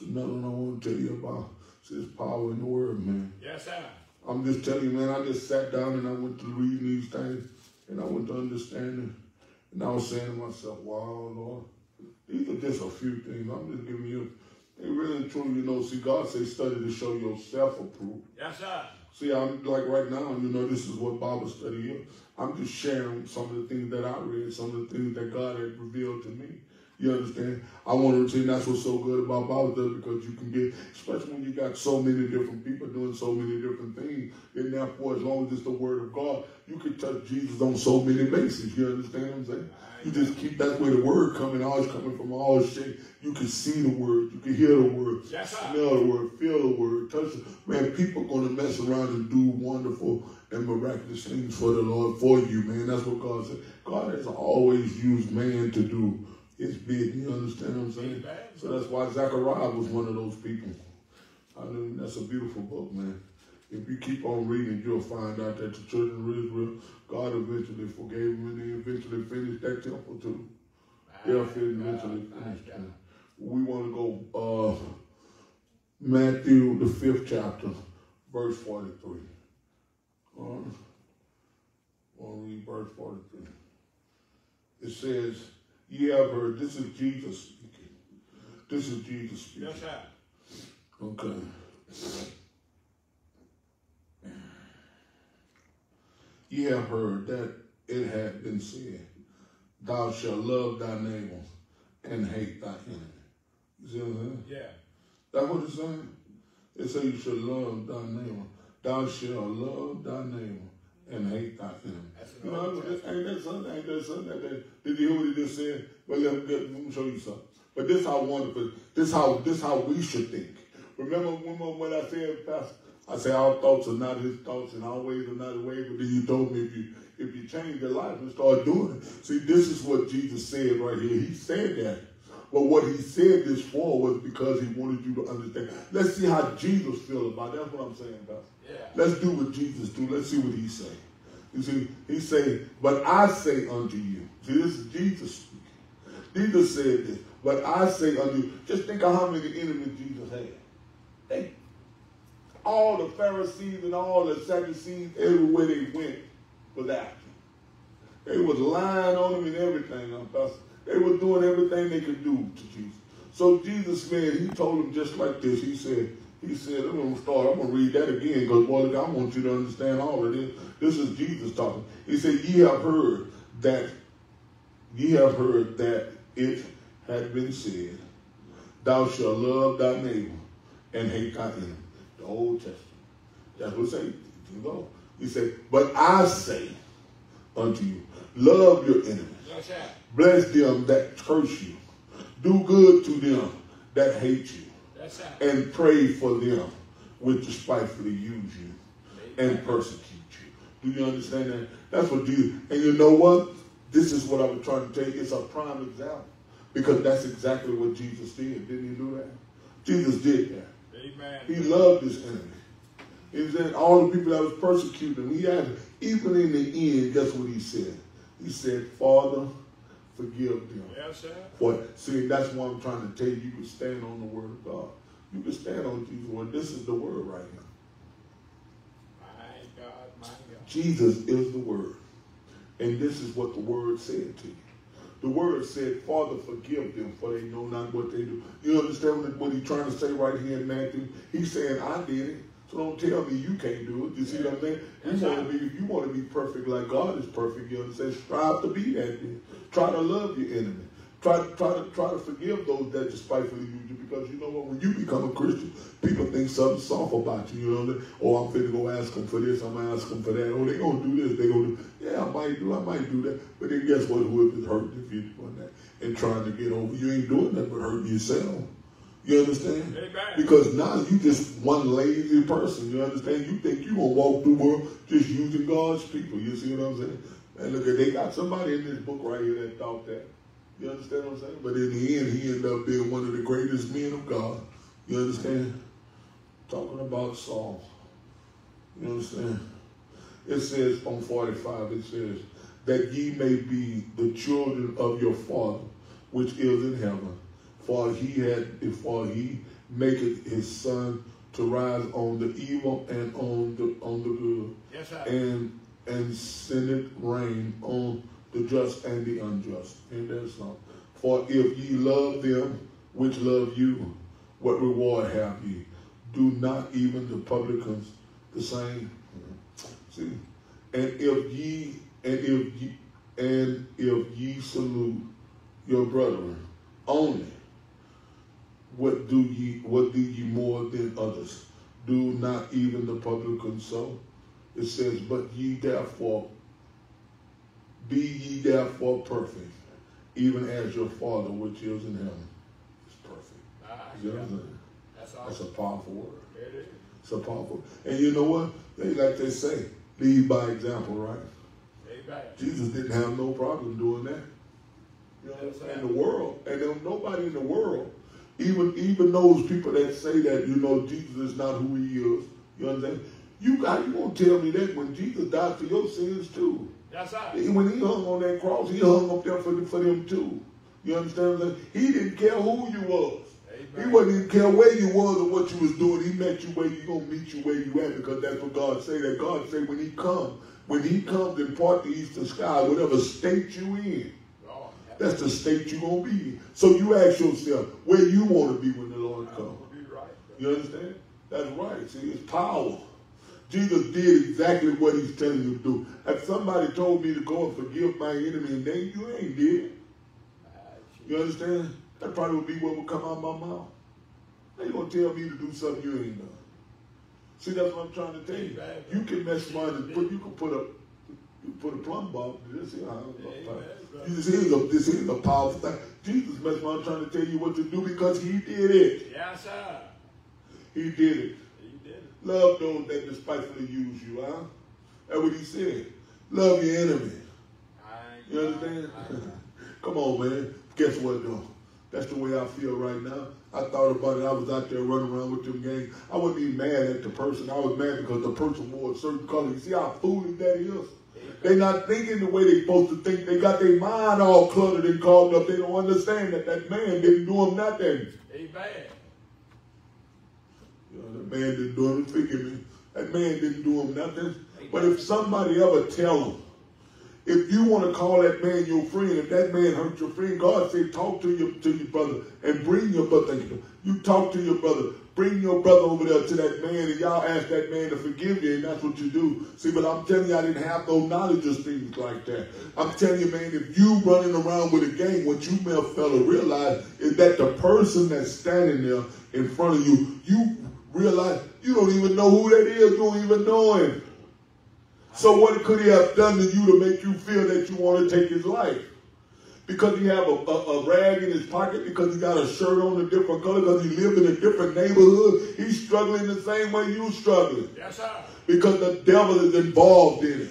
S1: Another one I want to tell you about. It's power in the word, man.
S2: Yes, sir.
S1: I'm just telling you, man, I just sat down and I went to reading these things and I went to understanding. And I was saying to myself, wow, Lord, these are just a few things. I'm just giving you, they really and truly, you know, see, God says study to show yourself approved.
S2: Yes, sir.
S1: See, I'm like right now, you know, this is what Bible study is. I'm just sharing some of the things that I read, some of the things that God had revealed to me. You understand? I want to tell that's what's so good about Bible study because you can get, especially when you got so many different people doing so many different things. And therefore, as long as it's the Word of God, you can touch Jesus on so many bases. You understand what I'm saying? You just keep that's where the Word coming. Always coming from all shape. You can see the Word. You can hear the Word.
S2: Yes.
S1: Smell the Word. Feel the Word. Touch it. Man, people gonna mess around and do wonderful and miraculous things for the Lord for you, man. That's what God said. God has always used man to do his big. You understand what I'm saying? So that's why Zechariah was one of those people. I mean, that's a beautiful book, man. If you keep on reading, you'll find out that the children of Israel, God eventually forgave them and they eventually finished that temple too. They'll
S2: My
S1: eventually
S2: God,
S1: finish
S2: my
S1: that.
S2: God.
S1: We want to go uh, Matthew, the fifth chapter, verse 43. Uh, I'll read verse 43. It says, Ye have heard, this is Jesus speaking. This is Jesus speaking.
S2: Yes, sir.
S1: Okay. Ye have heard that it had been said, Thou shalt love thy neighbor and hate thy enemy. You see what I'm saying?
S2: Yeah.
S1: That's what it's saying. It says you should love thy neighbor. Thou shalt love thy neighbor and hate enemy.
S2: That's an
S1: You know, this, ain't that something? Ain't that something? That, that, did you hear what he just said? Well, let, me- let me show you something. But this how wonderful. This how this how we should think. Remember, remember when I said, Pastor, I said our thoughts are not his thoughts and our ways are not his ways. But then you told me if you if you change your life and start doing it. See, this is what Jesus said right here. He said that. But what he said this for was because he wanted you to understand. Let's see how Jesus feel about it. That's what I'm saying, Pastor.
S2: Yeah.
S1: Let's do what Jesus do. Let's see what he say. You see, he say, but I say unto you. See, this is Jesus speaking. Jesus said this, but I say unto you. Just think of how many enemies Jesus had. They, all the Pharisees and all the Sadducees, everywhere they went was after him. They was lying on him and everything. Pastor. They were doing everything they could do to Jesus. So Jesus, man, he told them just like this. He said, he said, I'm gonna start, I'm gonna read that again, because boy, I want you to understand all of this. This is Jesus talking. He said, Ye have heard that ye have heard that it had been said, Thou shalt love thy neighbor and hate thy enemy. The Old Testament. That's what it says. You know. He said, But I say unto you, love your enemies. Bless them that curse you. Do good to them that hate you. And pray for them which despitefully use you and persecute you. Do you understand that? That's what Jesus. And you know what? This is what I was trying to tell you. It's a prime example. Because that's exactly what Jesus did. Didn't he do that? Jesus did that.
S2: Amen.
S1: He loved his enemy. He said all the people that was persecuting him. He had, even in the end, guess what he said? He said, Father, forgive them.
S2: Yes, sir.
S1: For see, that's what I'm trying to tell you. You can stand on the word of God. You can stand on Jesus' word. This is the word right here.
S2: My God, my God.
S1: Jesus is the word. And this is what the word said to you. The word said, Father, forgive them, for they know not what they do. You understand what, what he's trying to say right here in Matthew? He's saying, I did it. So don't tell me you can't do it. You see what I'm saying? You want
S2: right.
S1: to be you want to be perfect like God is perfect. You understand? Strive to be that. Try to love your enemy. Try to try to try to forgive those that despitefully use you. Because you know what? When you become a Christian, people think something soft about you. You know, that, oh, I'm finna go ask them for this. I'm gonna ask them for that. Oh, they gonna do this. They gonna do. Yeah, I might do. I might do that. But then guess what? Who is hurting if you're doing that and trying to get over? You ain't doing that, but hurting yourself. You understand? Because now you just one lazy person. You understand? You think you gonna walk through the world just using God's people. You see what I'm saying? And look at they got somebody in this book right here that thought that. You understand what I'm saying? But in the end, he ended up being one of the greatest men of God. You understand? Talking about Saul. You understand? It says on 45, it says, that ye may be the children of your Father, which is in heaven. For he had, for he maketh his sun to rise on the evil and on the on the good,
S2: Yes, sir.
S1: and and sendeth rain on the just and the unjust. And there's some. For if ye love them which love you, what reward have ye? Do not even the publicans the same? See, and if ye and if ye and if ye salute your brethren only, what do ye what do ye more than others? Do not even the publicans so? It says, But ye therefore be ye therefore perfect, even as your Father which is in heaven is perfect.
S2: Ah, yeah.
S1: I'm saying?
S2: That's
S1: That's a powerful word.
S2: It is.
S1: It's a powerful. And you know what? They like they say, lead by example, right?
S2: Amen.
S1: Jesus didn't have no problem doing that. You know what I'm saying? In the world, and there was nobody in the world, even even those people that say that you know Jesus is not who he is. You understand? You got you won't tell me that when Jesus died for your sins too.
S2: That's all.
S1: When he hung on that cross, he hung up there for, for them too. You understand? what I'm saying? He didn't care who you was. He
S2: Amen.
S1: wouldn't even care where you was or what you was doing. He met you where you gonna meet you where you at because that's what God say. That God say when He come, when He comes and part the eastern sky, whatever state you in, that's the state you gonna be in. So you ask yourself where you want to be when the Lord comes.
S2: gonna be right.
S1: You understand? That's right. See, it's power. Jesus did exactly what He's telling you to do. If somebody told me to go and forgive my enemy, and then you ain't did. You understand? That probably would be what would come out of my mouth. How you gonna tell me to do something you ain't done? See, that's what I'm trying to tell you. You can mess around and put you can put a you can put a plumb bob to this here.
S2: Amen.
S1: This is a this is a powerful thing. Jesus messed around trying to tell you what to do because he did it.
S2: Yes, sir.
S1: He did it.
S2: You did it.
S1: Love those that despitefully use you, huh? That's what he said. Love your enemy.
S2: I
S1: You understand? Come on, man. Guess what, though? That's the way I feel right now. I thought about it. I was out there running around with them gangs. I wasn't even mad at the person. I was mad because the person wore a certain color. You see how foolish that is? They not thinking the way they're supposed to think. They got their mind all cluttered and called up. They don't understand that that man didn't do them nothing.
S2: Amen.
S1: You know, that man didn't do him. Me. That man didn't do him nothing. But if somebody ever tell him, if you want to call that man your friend, if that man hurt your friend, God said, talk to your to your brother and bring your brother. You talk to your brother, bring your brother over there to that man, and y'all ask that man to forgive you, and that's what you do. See, but I'm telling you, I didn't have no knowledge of things like that. I'm telling you, man, if you running around with a gang, what you may fella realize is that the person that's standing there in front of you, you realize you don't even know who that is. You don't even know him. So what could he have done to you to make you feel that you want to take his life? Because he have a, a, a rag in his pocket, because he got a shirt on a different color, because he lived in a different neighborhood, he's struggling the same way you struggling.
S2: Yes, sir.
S1: Because the devil is involved in it.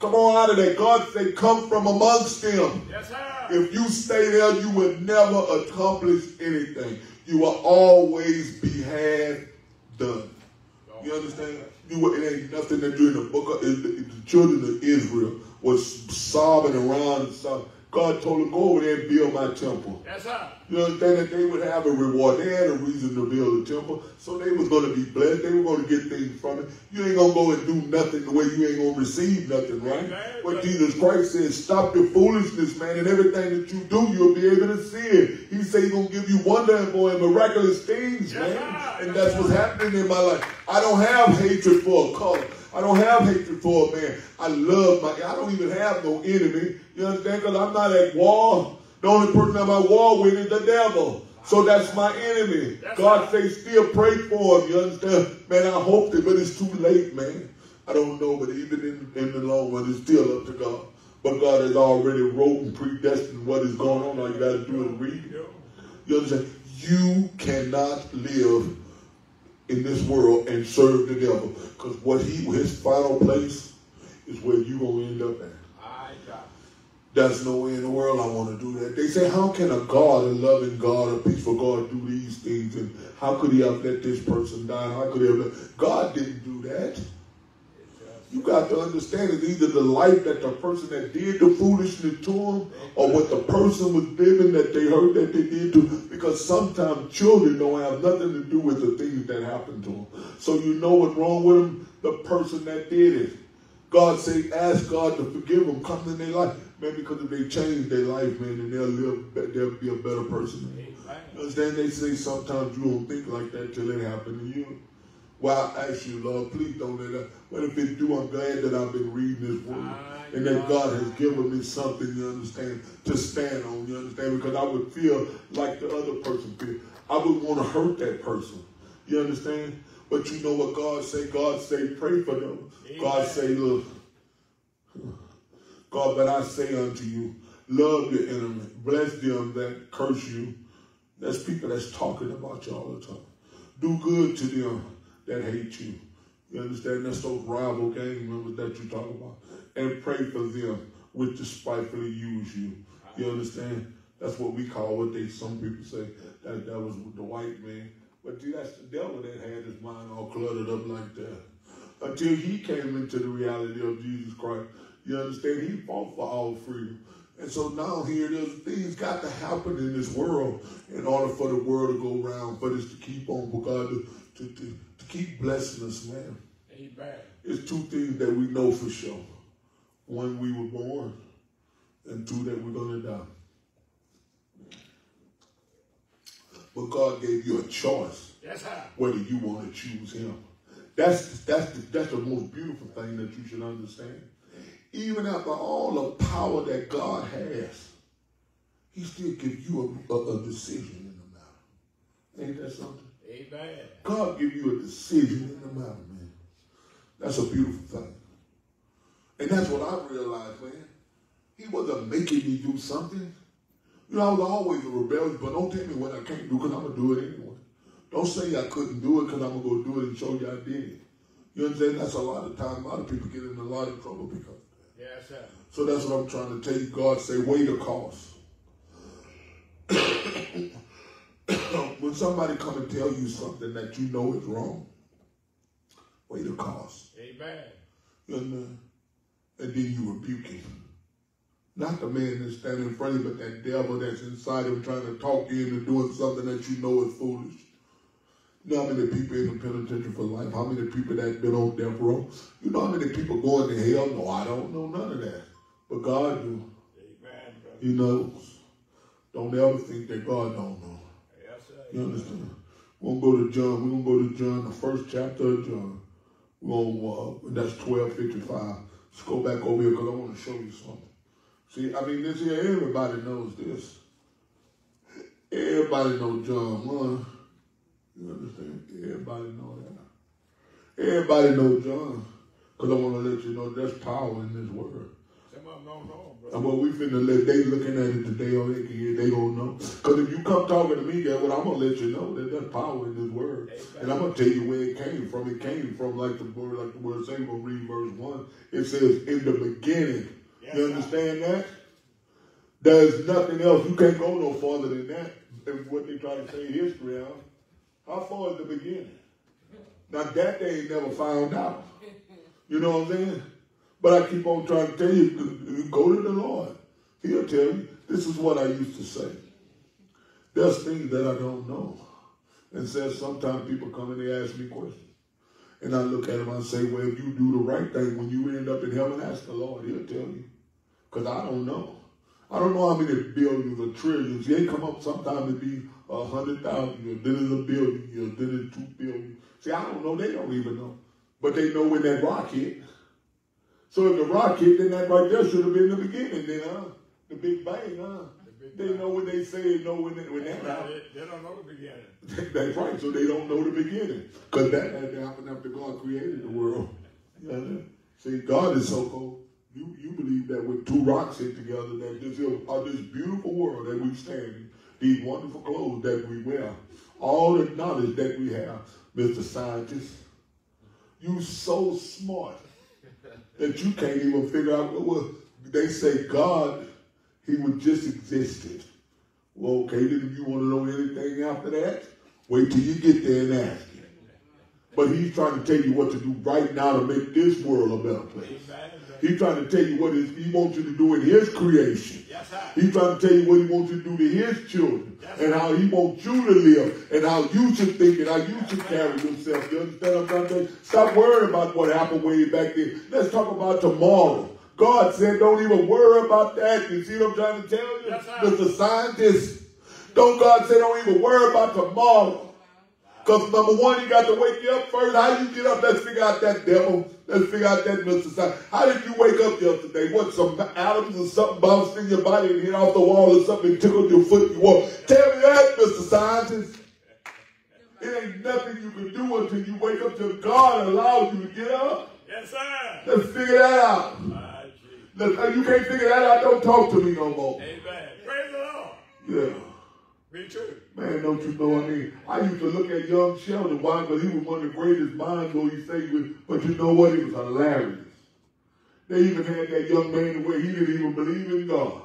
S1: Come on out of that. God say, come from amongst them.
S2: Yes, sir.
S1: If you stay there, you will never accomplish anything. You will always be half done. You understand? You it ain't nothing that during the book of the, the children of Israel was sobbing around and sobbing. God told them, go over there and build my temple.
S2: Yes, sir.
S1: You understand that they would have a reward. They had a reason to build a temple, so they was going to be blessed. They were going to get things from it. You ain't going to go and do nothing the way you ain't going to receive nothing, right?
S2: Amen.
S1: What Jesus Christ said, stop your foolishness, man, and everything that you do, you'll be able to see it. He said he's going to give you wonder and boy, miraculous things,
S2: Yes,
S1: man.
S2: sir.
S1: And that's what's happening in my life. I don't have hatred for a color. I don't have hatred for a man. I love my, I don't even have no enemy. You understand? Because I'm not at war. The only person I'm at war with is the devil. So that's my enemy.
S2: That's
S1: God
S2: right.
S1: say still pray for him. You understand? Man, I hoped it, but it's too late, man. I don't know, but even in, in the long run, it's still up to God. But God has already wrote and predestined what is going on. All you got to do is read. You understand? You cannot live in this world and serve the devil. Because what he his final place is where you're gonna end up at. There's no way in the world I want to do that. They say, how can a God, a loving God, a peaceful God do these things? And how could he have let this person die? How could he have let... God didn't do that. You got to understand it's either the life that the person that did the foolishness to them or what the person was living that they heard that they did to because sometimes children don't have nothing to do with the things that happened to them. So you know what's wrong with them? The person that did it. God say, ask God to forgive them, come in their life. Man, because if they change their life, man, then they'll live, they'll be a better person. You understand? They say sometimes you don't think like that till it happened to you. Well, I ask you, Lord, please don't let that. But if it do, I'm glad that I've been reading this word. Ah, and that God has given me something, you understand, to stand on, you understand? Because I would feel like the other person feel. I would want to hurt that person. You understand? But you know what God say? God say, pray for them. Amen. God say, look, God, but I say unto you, love your enemy. Bless them that curse you. That's people that's talking about you all the time. Do good to them that hate you. You understand? That's those rival gang members that you talk about. And pray for them which despitefully use you. You understand? That's what we call what they some people say that that was the white man. But see, that's the devil that had his mind all cluttered up like that. Until he came into the reality of Jesus Christ. You understand? He fought for all freedom. And so now here is. Things got to happen in this world in order for the world to go around, for this to keep on, for God to, to, to keep blessing us, man.
S2: Amen.
S1: It's two things that we know for sure. One, we were born, and two, that we're going to die. But God gave you a choice
S2: yes,
S1: whether you want to choose Him. That's that's the, that's the most beautiful thing that you should understand. Even after all the power that God has, He still gives you a, a, a decision in the matter. Ain't that something?
S2: Amen.
S1: God give you a decision in the matter, man. That's a beautiful thing. And that's what I realized, man. He wasn't making me do something. You know, I was always a rebellious, but don't tell me what I can't do because I'm going to do it anyway. Don't say I couldn't do it because I'm going to go do it and show you I did it. You understand? That's a lot of time. A lot of people get in a lot of trouble because of that.
S2: Yes, sir.
S1: So that's what I'm trying to tell you. God say, weigh the cost. when somebody come and tell you something that you know is wrong, weigh the cost.
S2: Amen.
S1: You understand? And then you rebuke him. Not the man that's standing in front of you, but that devil that's inside him trying to talk you into doing something that you know is foolish. You know how many people in the penitentiary for life? How many people that been on death row? You know how many people going to hell? No, I don't know none of that. But God do.
S2: Amen. Brother.
S1: He knows. Don't ever think that God don't know. You understand? We're gonna go to John. We're gonna go to John, the first chapter of John. We're gonna, uh, that's twelve fifty five. Let's go back over here because I want to show you something. See, I mean, this here, everybody knows this. Everybody knows John 1. You understand? Everybody know that. Everybody know John. Because I want to let you know there's power in this word.
S2: Them don't know, brother.
S1: And what we finna let, they looking at it today or they can hear, they don't know. Because if you come talking to me, guess what, I'm going to let you know that there's power in this word. And I'm going to tell you where it came from. It came from, like the word, like the word say, we'll read verse 1. It says, in the beginning.
S2: Yes,
S1: you understand that? There's nothing else. You can't go no farther than that. And what they try to say history on. How far is the beginning? Now that they ain't never found out. You know what I'm saying? But I keep on trying to tell you, go to the Lord. He'll tell you. This is what I used to say. There's things that I don't know. And says sometimes people come and they ask me questions. And I look at them and say, well, if you do the right thing, when you end up in heaven, ask the Lord. He'll tell you. Because I don't know. I don't know how many billions or trillions. They come up sometimes it be a hundred thousand, then it's a billion, then it's two billion. See, I don't know. They don't even know. But they know when that rock hit. So if the rock hit, then that right there should have been the beginning, then, huh? The Big Bang, huh?
S2: The Big
S1: They
S2: Bang.
S1: know what they say it, know when, they, when that happened.
S2: they, they don't know the beginning.
S1: That's right. So they don't know the beginning. Because that had to happen after God created the world. You know? See, God is so cool. You, you believe that when two rocks hit together, that this, uh, this beautiful world that we stand in, these wonderful clothes that we wear, all the knowledge that we have, Mr. Scientist. You so smart that you can't even figure out well, they say God, he would just existed. Well, okay, then if you want to know anything after that, wait till you get there and ask him. But he's trying to tell you what to do right now to make this world a better place. He's trying to tell you what he wants you to do in his creation.
S2: Yes,
S1: He's trying to tell you what he wants you to do to his children
S2: Yes,
S1: and how he wants you to live and how you should think and how you should carry yourself. You understand what I'm trying to say? Stop worrying about what happened way back there. Let's talk about tomorrow. God said, don't even worry about that. You see what I'm trying to tell you?
S2: Yes, sir.
S1: Mr. Scientist. Don't God say, don't even worry about tomorrow. Because number one, you got to wake you up first. How you get up? Let's figure out that devil. Let's figure out that Mr. Scientist. How did you wake up yesterday? What, some atoms or something bounced in your body and hit off the wall or something and tickled your foot? You walk. Tell me that, Mr. Scientist. It ain't nothing you can do until you wake up till God allows you to get up.
S2: Yes, sir.
S1: Let's figure that out.
S2: Ah.
S1: Let's, you can't figure that out, don't talk to me no more.
S2: Amen. Praise the Lord.
S1: Yeah.
S2: Be true.
S1: Man, don't you know? I mean, I used to look at young Sheldon. Why? Because he was one of the greatest minds, though he say he was. But you know what? He was hilarious. They even had that young man the way he didn't even believe in God.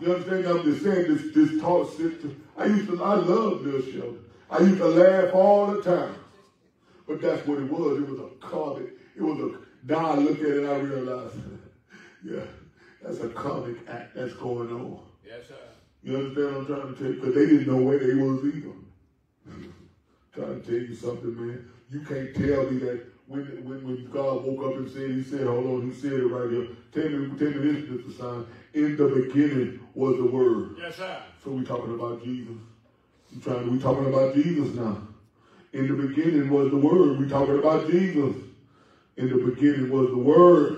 S1: You understand? I'm just saying this this talk system. I used to I love Bill Sheldon. I used to laugh all the time. But that's what it was. It was a comic. It was a now I look at it I realize, yeah, that's a comic act that's going on. You understand what I'm trying to tell you? Because they didn't know where they was either. trying to tell you something, man. You can't tell me that when, when, when God woke up and said, he said, hold on, he said it right here. Tell me, tell me this, Mr. Sign. In the beginning was the word.
S2: Yes, sir.
S1: So we talking about Jesus. We trying we talking about Jesus now. In the beginning was the word. We talking about Jesus. In the beginning was the word.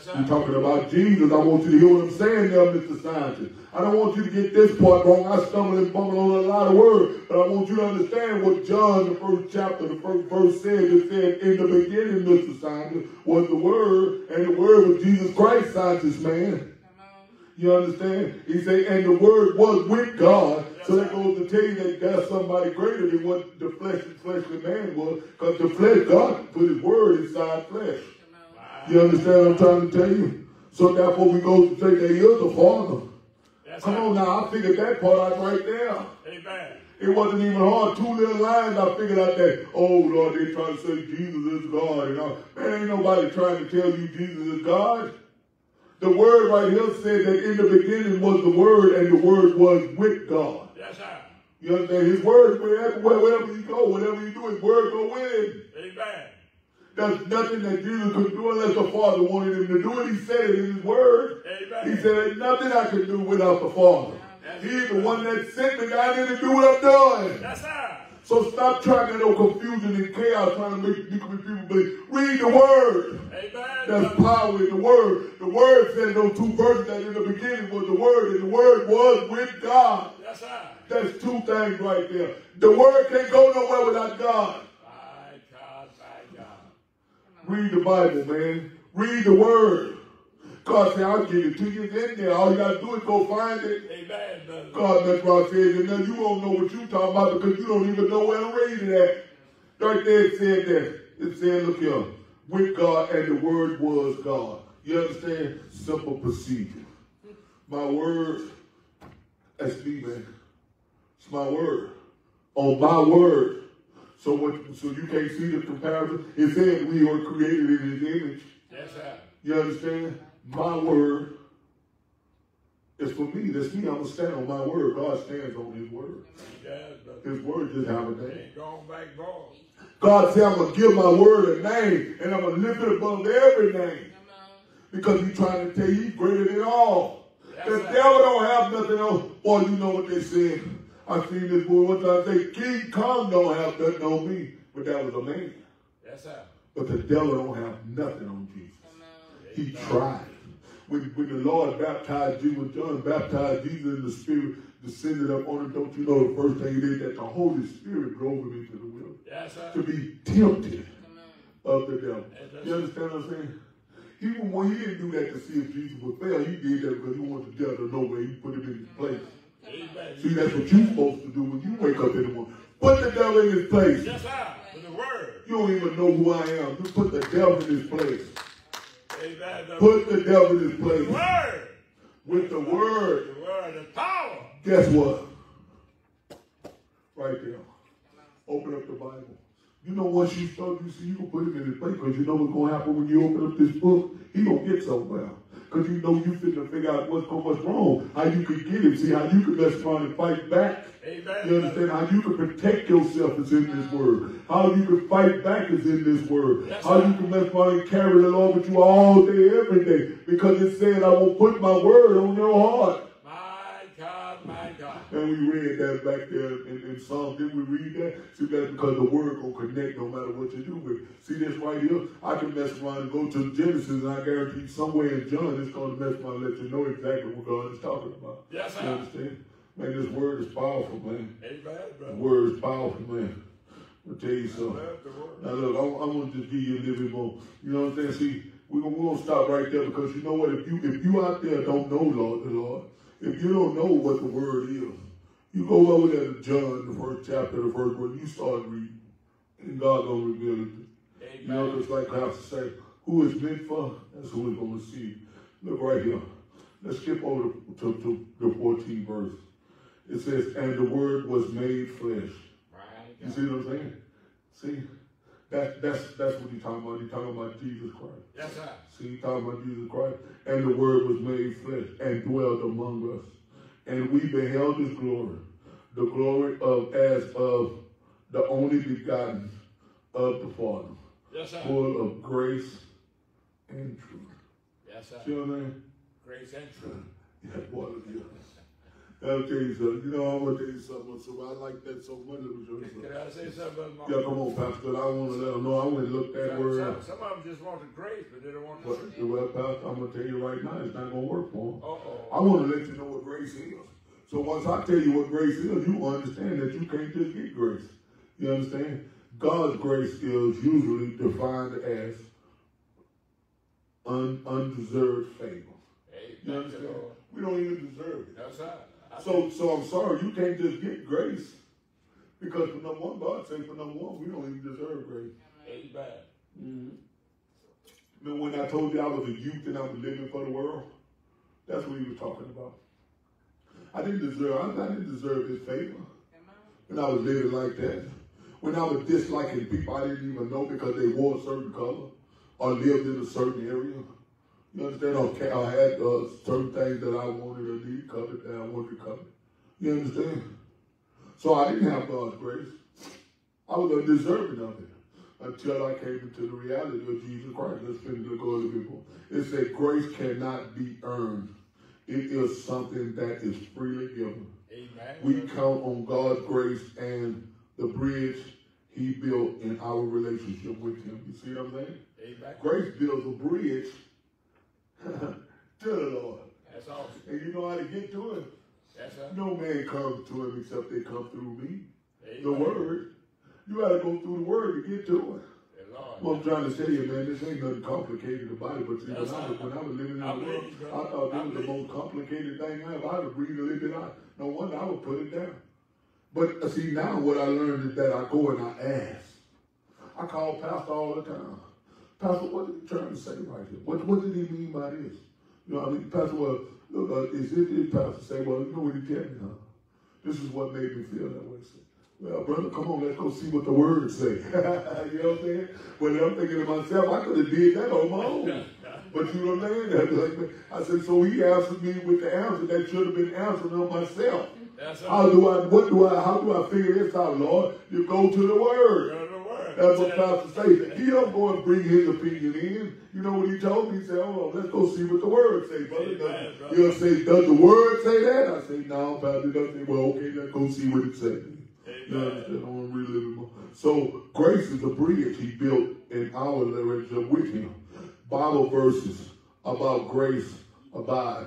S2: Sir.
S1: talking about Jesus. I want you to hear what I'm saying there, Mr. Scientist. I don't want you to get this part wrong. I stumble and bumble on a lot of words, but I want you to understand what John, the first chapter, the first verse said. It said, in the beginning, Mr. Scientist, was the Word, and the Word was Jesus Christ, Scientist, man. You understand? He said, and the Word was with God. So that goes to tell you that there's somebody greater than what the flesh and fleshly man was, because the flesh, God put His Word inside flesh. You understand what I'm trying to tell you? So therefore we go to say that he is the Father.
S2: Yes,
S1: Come on now, I figured that part out right there.
S2: Amen.
S1: It wasn't even hard. Two little lines, I figured out that, oh Lord, they trying to say Jesus is God. You know, man, ain't nobody trying to tell you Jesus is God. The word right here said that in the beginning was the word and the word was with God.
S2: Yes, sir.
S1: You understand? His word, wherever, wherever you go, whatever you do, his word go with.
S2: Amen.
S1: There's nothing that Jesus could do unless the Father wanted him to do it. He said it in his word.
S2: Amen.
S1: He said, There's nothing I can do without the Father. He's the one that sent me here to do what I'm doing.
S2: Sir.
S1: So stop trying to know confusion and chaos, trying to make make people believe. Read the word.
S2: Amen.
S1: There's power in the word. The word said in those two verses that in the beginning was the word, and the word was with God.
S2: Yes, sir.
S1: That's two things right there. The word can't go nowhere without God. Read the Bible, man. Read the word. God said, I'll give it to you. It's in there. All you got to do is go find it.
S2: Amen.
S1: God, that's why I said, and then you won't know what you're talking about because you don't even know where to read it at. Right there it said that. It said, look here, with God and the word was God. You understand? Simple procedure. My word, that's me, man. It's my word. On my word. So what so you can't see the comparison? It said we were created in his image.
S2: Yes, sir.
S1: You understand? My word is for me. That's me. I'm to stand on my word. God stands on his word. His word just have a name.
S2: Ain't going back void.
S1: God said, I'm to give my word a name, and I'm to lift it above every name. Because he's trying to tell you he's greater than all. The devil don't have nothing else. Boy, you know what they said. I seen this boy one time say, King Kong don't have nothing on me. But that was a man.
S2: Yes, sir.
S1: But the devil don't have nothing on Jesus. He tried. When, when the Lord baptized Jesus, when John baptized Jesus in the Spirit descended up on him, don't you know the first thing he did that the Holy Spirit drove him into the wilderness
S2: Yes, sir.
S1: to be tempted of the devil. You understand what I'm saying? He, when he didn't do that to see if Jesus would fail, he did that because he wanted the devil to know where he put him in his place. See, that's what you're supposed to do when you wake up in the morning. Put the devil in his place.
S2: Yes, sir. With the word.
S1: You don't even know who I am. Just put the devil in his place.
S2: Amen.
S1: Put the devil in his
S2: the
S1: place.
S2: word.
S1: With the word,
S2: The word. The power.
S1: guess what? Right there. Open up the Bible. You know, once you start, you see, you can put him in his place because you know what's going to happen when you open up this book. He to get somewhere. Because you know you finna figure out what's what's wrong. How you can get him. See, how you can mess around and fight back.
S2: Amen.
S1: You understand how you can protect yourself is in this word. How you can fight back is in this word. How you can mess around and carry the Lord with you all day, every day. Because it said, I will put my word on your heart.
S2: My God, my God.
S1: And we read that back there in, in Psalm. Didn't we read that? See, that's because the word will connect no matter what you do with it. See this right here? I can mess around and go to Genesis, and I guarantee somewhere in John, it's to mess around and let you know exactly what God is talking about.
S2: Yes,
S1: You
S2: sir.
S1: understand? Man, this word is powerful, man.
S2: Amen,
S1: The word is powerful, man. I'll tell you something.
S2: love the word.
S1: Now look, I'm, I want to just give you a little bit more. You know what I'm saying? See, we're gonna, we're gonna stop right there because you know what? If you if you out there don't know Lord the Lord, if you don't know what the word is, you go over there to John, the first chapter, the first word, you start reading, and God gonna reveal it. You know, just like I have to say, who is meant for, that's who is gonna receive. Look right here. Let's skip over to, to, to the 14th verse. It says, and the word was made flesh.
S2: My
S1: You see what I'm saying? See? That, that's that's what he's talking about. He's talking about Jesus Christ.
S2: Yes, sir.
S1: See, he's talking about Jesus Christ. And the word was made flesh and dwelled among us. And we beheld his glory. The glory of as of the only begotten of the Father,
S2: Yes, sir.
S1: full of grace and truth.
S2: Yes, sir.
S1: See what I'm saying?
S2: Grace and truth.
S1: Yeah, boy, yeah. I'll tell you something. You know, I'm gonna tell you something. So I like that so much. Let me show you something.
S2: Can I say something, Brother Mark?
S1: Yeah, come on, Pastor. I want to let them know. I want to look that
S2: Some,
S1: word
S2: some,
S1: up.
S2: some of them just want the grace, but they don't want the
S1: well, Pastor, I'm going to tell you right now, it's not going to work for them.
S2: Uh-oh.
S1: I want to let you know what grace is. So once I tell you what grace is, you understand that you can't just get grace. You understand? God's grace is usually defined as un, undeserved favor.
S2: Hey,
S1: You understand? We don't even deserve it.
S2: That's sir.
S1: So, so I'm sorry, you can't just get grace. Because for number one, God said for number one, we don't even deserve grace.
S2: Amen. Mm-hmm.
S1: Remember when I told you I was a youth and I was living for the world? That's what he was talking about. I didn't deserve, I, I didn't deserve his favor when I was living like that. When I was disliking people I didn't even know because they wore a certain color or lived in a certain area. You understand? Ca- I had uh, certain things that I wanted or needed covered that I wanted to cover. You understand? So I didn't have God's grace. I was undeserving of it until I came into the reality of Jesus Christ. Let's finish the a little bit. It said grace cannot be earned. It is something that is freely given.
S2: Amen.
S1: We count on God's grace and the bridge he built in our relationship with him. You see what I'm saying?
S2: Amen.
S1: Grace builds a bridge to the Lord.
S2: That's awesome.
S1: And you know how to get to him.
S2: Yes, sir.
S1: No man comes to him except they come through me.
S2: Amen.
S1: The word. You gotta go through the word to get to
S2: him. Lord.
S1: What I'm trying to tell you, man, this ain't nothing complicated about it. But see, when I was, when I was living in the
S2: I
S1: world, I thought
S2: I
S1: this was the most complicated thing ever. I would breathe a little bit out. No wonder I would put it down. But uh, see, now what I learned is that I go and I ask. I call Pastor all the time. Pastor, what did he trying to say right here? What, what did he mean by this? You know what I mean? Pastor, well, look, uh, is it, it Pastor say, well, you know what he tell me, huh? This is what made me feel that way. Said, well, brother, come on, let's go see what the words say. you know what I'm saying? Well, I'm thinking to myself, I could have did that on my own. But you know what I'm saying? I said, so he answered me with the answer that should have been answered on myself.
S2: That's
S1: How do I, what do I, how do I figure this out, Lord? You go to the word.
S2: Go to the word.
S1: That's what Pastor say. He don't go and bring his opinion in. You know what he told me? He said, hold on, let's go see what the word say, brother.
S2: Amen, brother.
S1: He'll say, does the word say that? I say, no, Pastor doesn't say, well, okay, let's go see what it says. You
S2: Amen.
S1: I want to read a more. So grace is a bridge he built in our relationship with him. Bible verses about grace abide,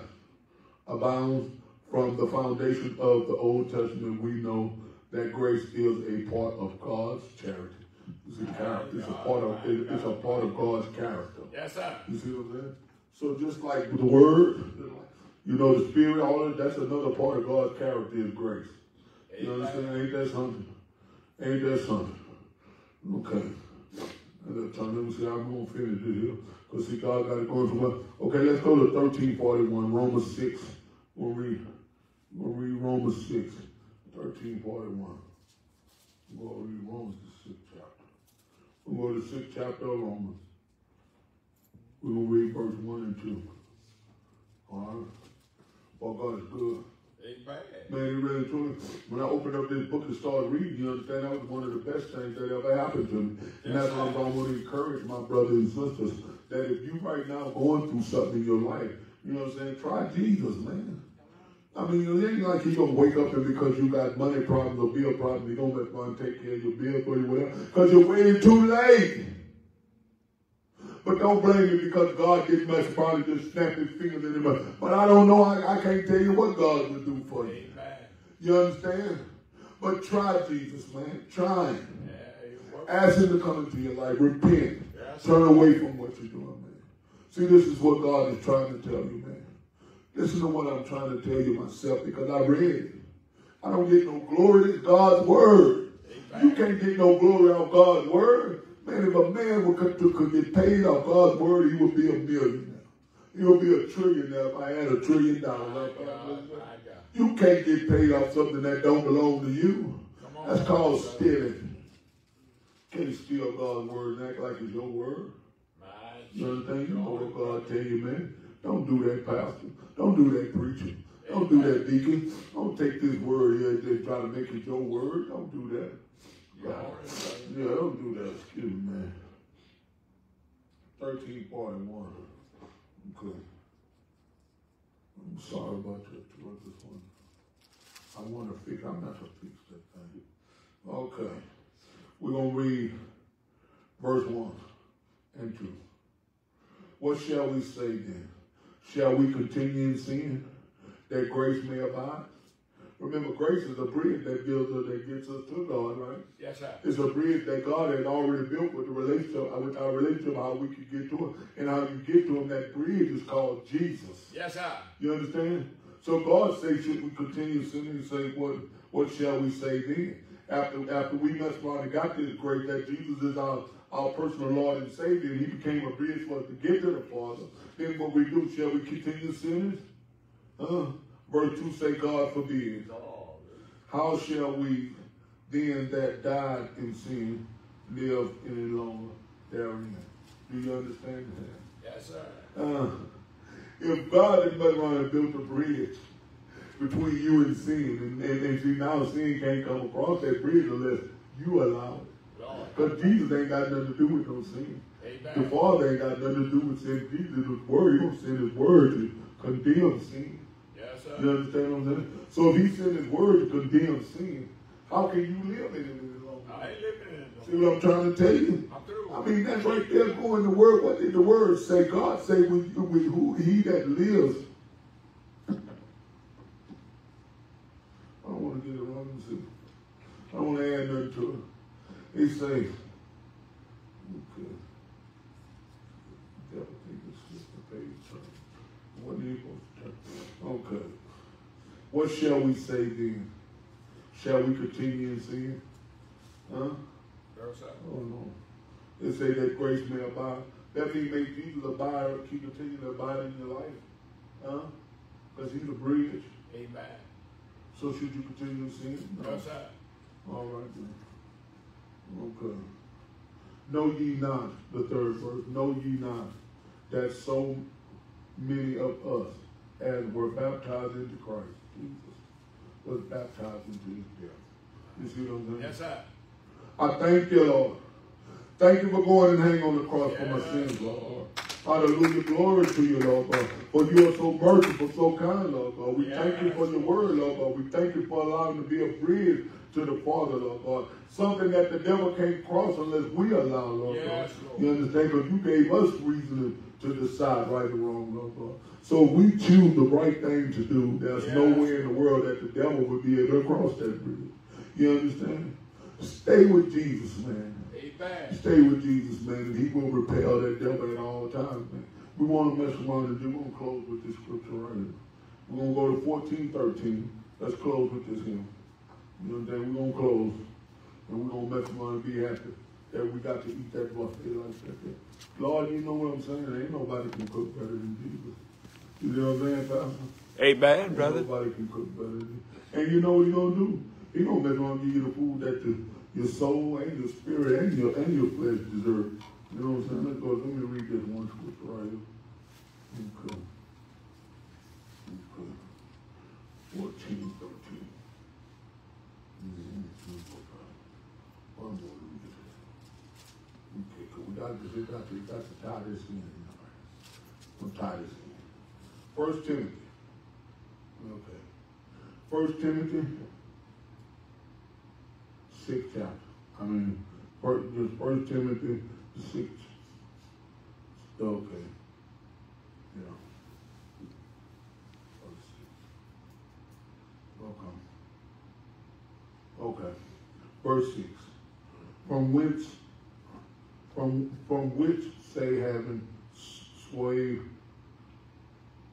S1: abounds from the foundation of the Old Testament. We know that grace is a part of God's charity. It's a character. It's a part of it- it's a part of God's character.
S2: Yes, sir.
S1: You see what I'm saying? So just like the word, You know, the spirit, all of that's another part of God's character is grace. You
S2: Amen.
S1: understand? Ain't that something? Ain't that something? Okay. And time, let me see, I'm gonna finish this here. Because see, God got it going for well. Okay, let's go to 1341, Romans 6. We'll read, we'll read Romans 6, 1341. We'll read Romans, the sixth chapter. We'll go to the sixth chapter of Romans. We're gonna read verse 1 and 2. All right? Oh, God is good.
S2: Amen.
S1: Man, it really truly. When I opened up this book and started reading, you understand, that was one of the best things that ever happened to me. And that's why I want to encourage my brothers and sisters that if you right now going through something in your life, you know what I'm saying, try Jesus, man. I mean, it ain't like you gonna wake up and because you got money problems or bill problems, you gonna let one take care of your bill for you, whatever, because you're waiting too late. But don't blame me because God didn't much probably just snap his fingers in him. But I don't know, I, I can't tell you what God would do for you.
S2: Amen.
S1: You understand? But try Jesus, man. Try him.
S2: Yeah.
S1: Ask him to come into your life. Repent.
S2: Yes.
S1: Turn away from what you're doing, man. See, this is what God is trying to tell you, man. Listen to what I'm trying to tell you myself because I read it. I don't get no glory. It's God's word. You can't get no glory out of God's word. Man, if a man would could, could get paid off God's word, he would be a millionaire. He would be a trillionaire if I had a trillion dollars.
S2: My
S1: Like that. You can't get paid off something that don't belong to you.
S2: On.
S1: That's called stealing. Can't steal God's word and act like it's your word. You understand? You know what God tell you, man. Don't do that, pastor. Don't do that, preacher. Don't do that, deacon. Don't take this word here and try to make it your word. Don't do that.
S2: Lord,
S1: Yeah, don't do that. Excuse me, man. 1341. Okay. I'm sorry about that. this one. I want to fix, I'm not to fix that thing. Okay. We're going to read verse 1 and 2. What shall we say then? Shall we continue in sin that grace may abide? Remember, grace is a bridge that builds us, that gets us to God, right?
S2: Yes, sir.
S1: It's a bridge that God had already built with the relationship, uh, with our relationship, how we could get to Him. And how you get to Him, that bridge is called Jesus.
S2: Yes, sir.
S1: You understand? So God says, should we continue sinning? He say, what, what shall we say then? After, after we messed around and got this grace that Jesus is our, our personal Lord and Savior, and He became a bridge for us to get to the Father, then what we do, shall we continue sinning? Uh, verse 2 say, God forbid. How shall we then that died in sin live any longer therein? Do you understand that?
S2: Yes, sir.
S1: Uh, if God had messed around and built a bridge between you and sin, and, and, and see now sin can't come across that bridge unless you allow it. Because Jesus ain't got nothing to do with no sin. The Father ain't got nothing to do with sin. Jesus is word. He don't send his word to condemn sin.
S2: Yes, sir.
S1: You understand what I'm saying? So if he sent his word to condemn sin, how can you live in it any longer?
S2: I ain't living in it.
S1: See what I'm trying to tell you? I mean, that's right there going the word. What did the word say? God say with, with who he that lives. I don't want to get it wrong. I don't want to add nothing to it. He say, okay. Devil think it's just a page turn. What are you supposed to turn? Okay. What shall we say then? Shall we continue in sin? Huh? Oh no. It say that grace may abide. That means make Jesus abide, keep continuing to abide in your life. Huh? Because he's a bridge.
S2: Amen.
S1: So should you continue to sin? No. All right then. Okay. Know ye not, the third verse, know ye not that so many of us as were baptized into Christ, Jesus, was baptized into his death. You see what I'm saying?
S2: Yes, sir.
S1: I thank you, Lord. Thank you for going and hanging on the cross for my sins, Lord. Hallelujah. Glory to you, Lord God. For you are so merciful, so kind, Lord God. We thank you for your word, Lord God. We thank you for allowing to be a bridge to the Father, Lord God. Something that the devil can't cross unless we allow, Lord
S2: Yes,
S1: God.
S2: Lord.
S1: You understand? Because you gave us reason to decide right or wrong, Lord God. So we choose the right thing to do. There's
S2: Yes.
S1: no way in the world that the devil would be able to cross that bridge. You understand? Stay with Jesus, man.
S2: Amen.
S1: Stay with Jesus, man, and he will repel that devil at all times, man. We want to mess around and do. We're going to close with this scripture right here. We're gonna go to fourteen thirteen. Let's close with this hymn. You know what I'm saying? We're gonna close. And we're gonna mess around and be happy that we got to eat that buffet like that. Lord, you know what I'm saying? Ain't nobody can cook better than Jesus. You know what I'm saying, Pastor?
S3: Amen, brother.
S1: Nobody can cook better than And you know what he's gonna do? He gonna make gonna give you the food that the, your soul and your spirit and your and your flesh deserve. You know what I'm saying? Let's go. Let me read this one scripture right here. Okay. Okay. 14, 13. One more read. Okay, cool. We got to, we got to, we got to tie this in. We'll tie this in. First Timothy. Okay. First Timothy, sixth chapter. I mean, first, First Timothy, sixth. Okay. Yeah. Okay. Okay. Verse six. From which, from from which say having swayed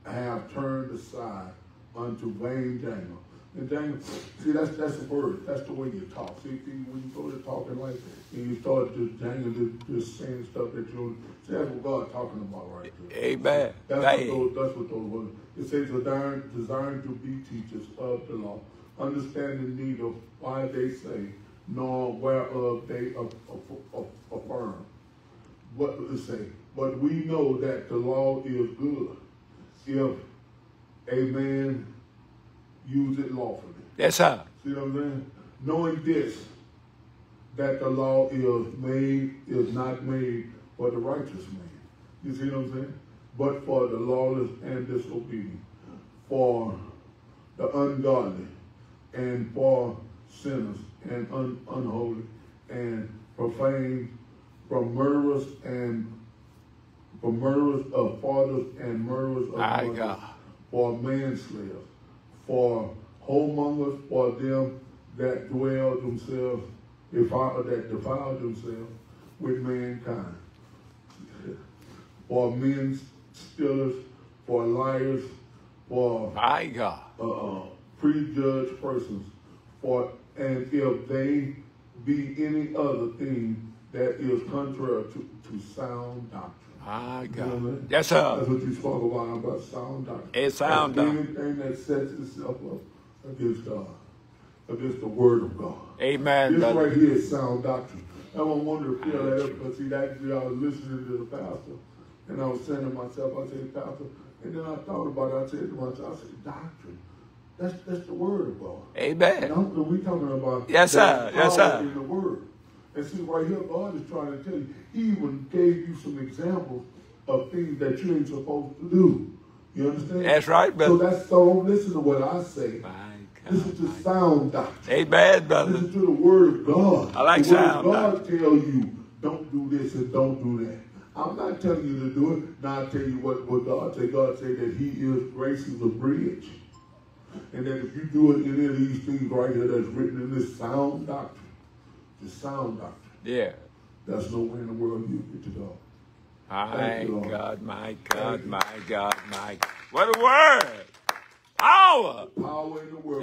S1: have turned aside unto vain Daniel. And Daniel, see, that's that's the word. That's the way you talk. See, see when you go to talking like and you start to Daniel just, just saying stuff that you see, that's what God talking about right there.
S3: Amen.
S1: That's what those, that's what those words. It says desiring, desiring to be teachers of the law, understanding need of why they say, nor whereof they aff- aff- aff- affirm. What does it say? But we know that the law is good if a man use it lawfully.
S3: Yes, sir.
S1: See what I'm saying? Knowing this, that the law is made, is not made for the righteous man. You see what I'm saying? But for the lawless and disobedient, for the ungodly, and for sinners and un- unholy, and profane, from murderers and for murderers of fathers and murderers of mothers, for manslayers, for whoremongers, for them that dwell themselves, defile, that defile themselves with mankind, for men stealers, for liars, for
S3: My God.
S1: uh, prejudged persons, for and if they be any other thing that is contrary to, to sound doctrine.
S3: My
S1: You know what I
S3: God.
S1: mean?
S3: Yes,
S1: That's what you spoke about, about sound doctrine.
S3: It's sound doctrine.
S1: Anything that sets itself up against God, against the word of God.
S3: Amen,
S1: This
S3: brother.
S1: right here is sound doctrine. I don't wonder if feel that up, because see, day I was listening to the pastor, and I was saying to myself, I said, Pastor, and then I thought about it, I said to myself, I said, doctrine. That's that's the word of God. And
S3: Amen.
S1: I'm, we talking about
S3: Yes, sir. Yes, sir.
S1: the word. And see, right here, God is trying to tell you. He even gave you some examples of things that you ain't supposed to do. You understand?
S3: That's right,
S1: So that's so. Listen to what I say.
S3: My
S1: Listen
S3: God.
S1: to sound doctrine.
S3: Amen, brother.
S1: Listen to the word of God.
S3: I like
S1: the word
S3: sound
S1: of God tell you don't do this and don't do that. I'm not telling you to do it. Now I tell you what, what God say. God say that He is grace is a bridge. And that if you do it any of these things right here that's written in this sound doctrine, the sound doctrine,
S3: Yeah.
S1: that's nowhere in the world you get to go.
S3: My God, my God, my God, my God. What a word! Power!
S1: Power in the world.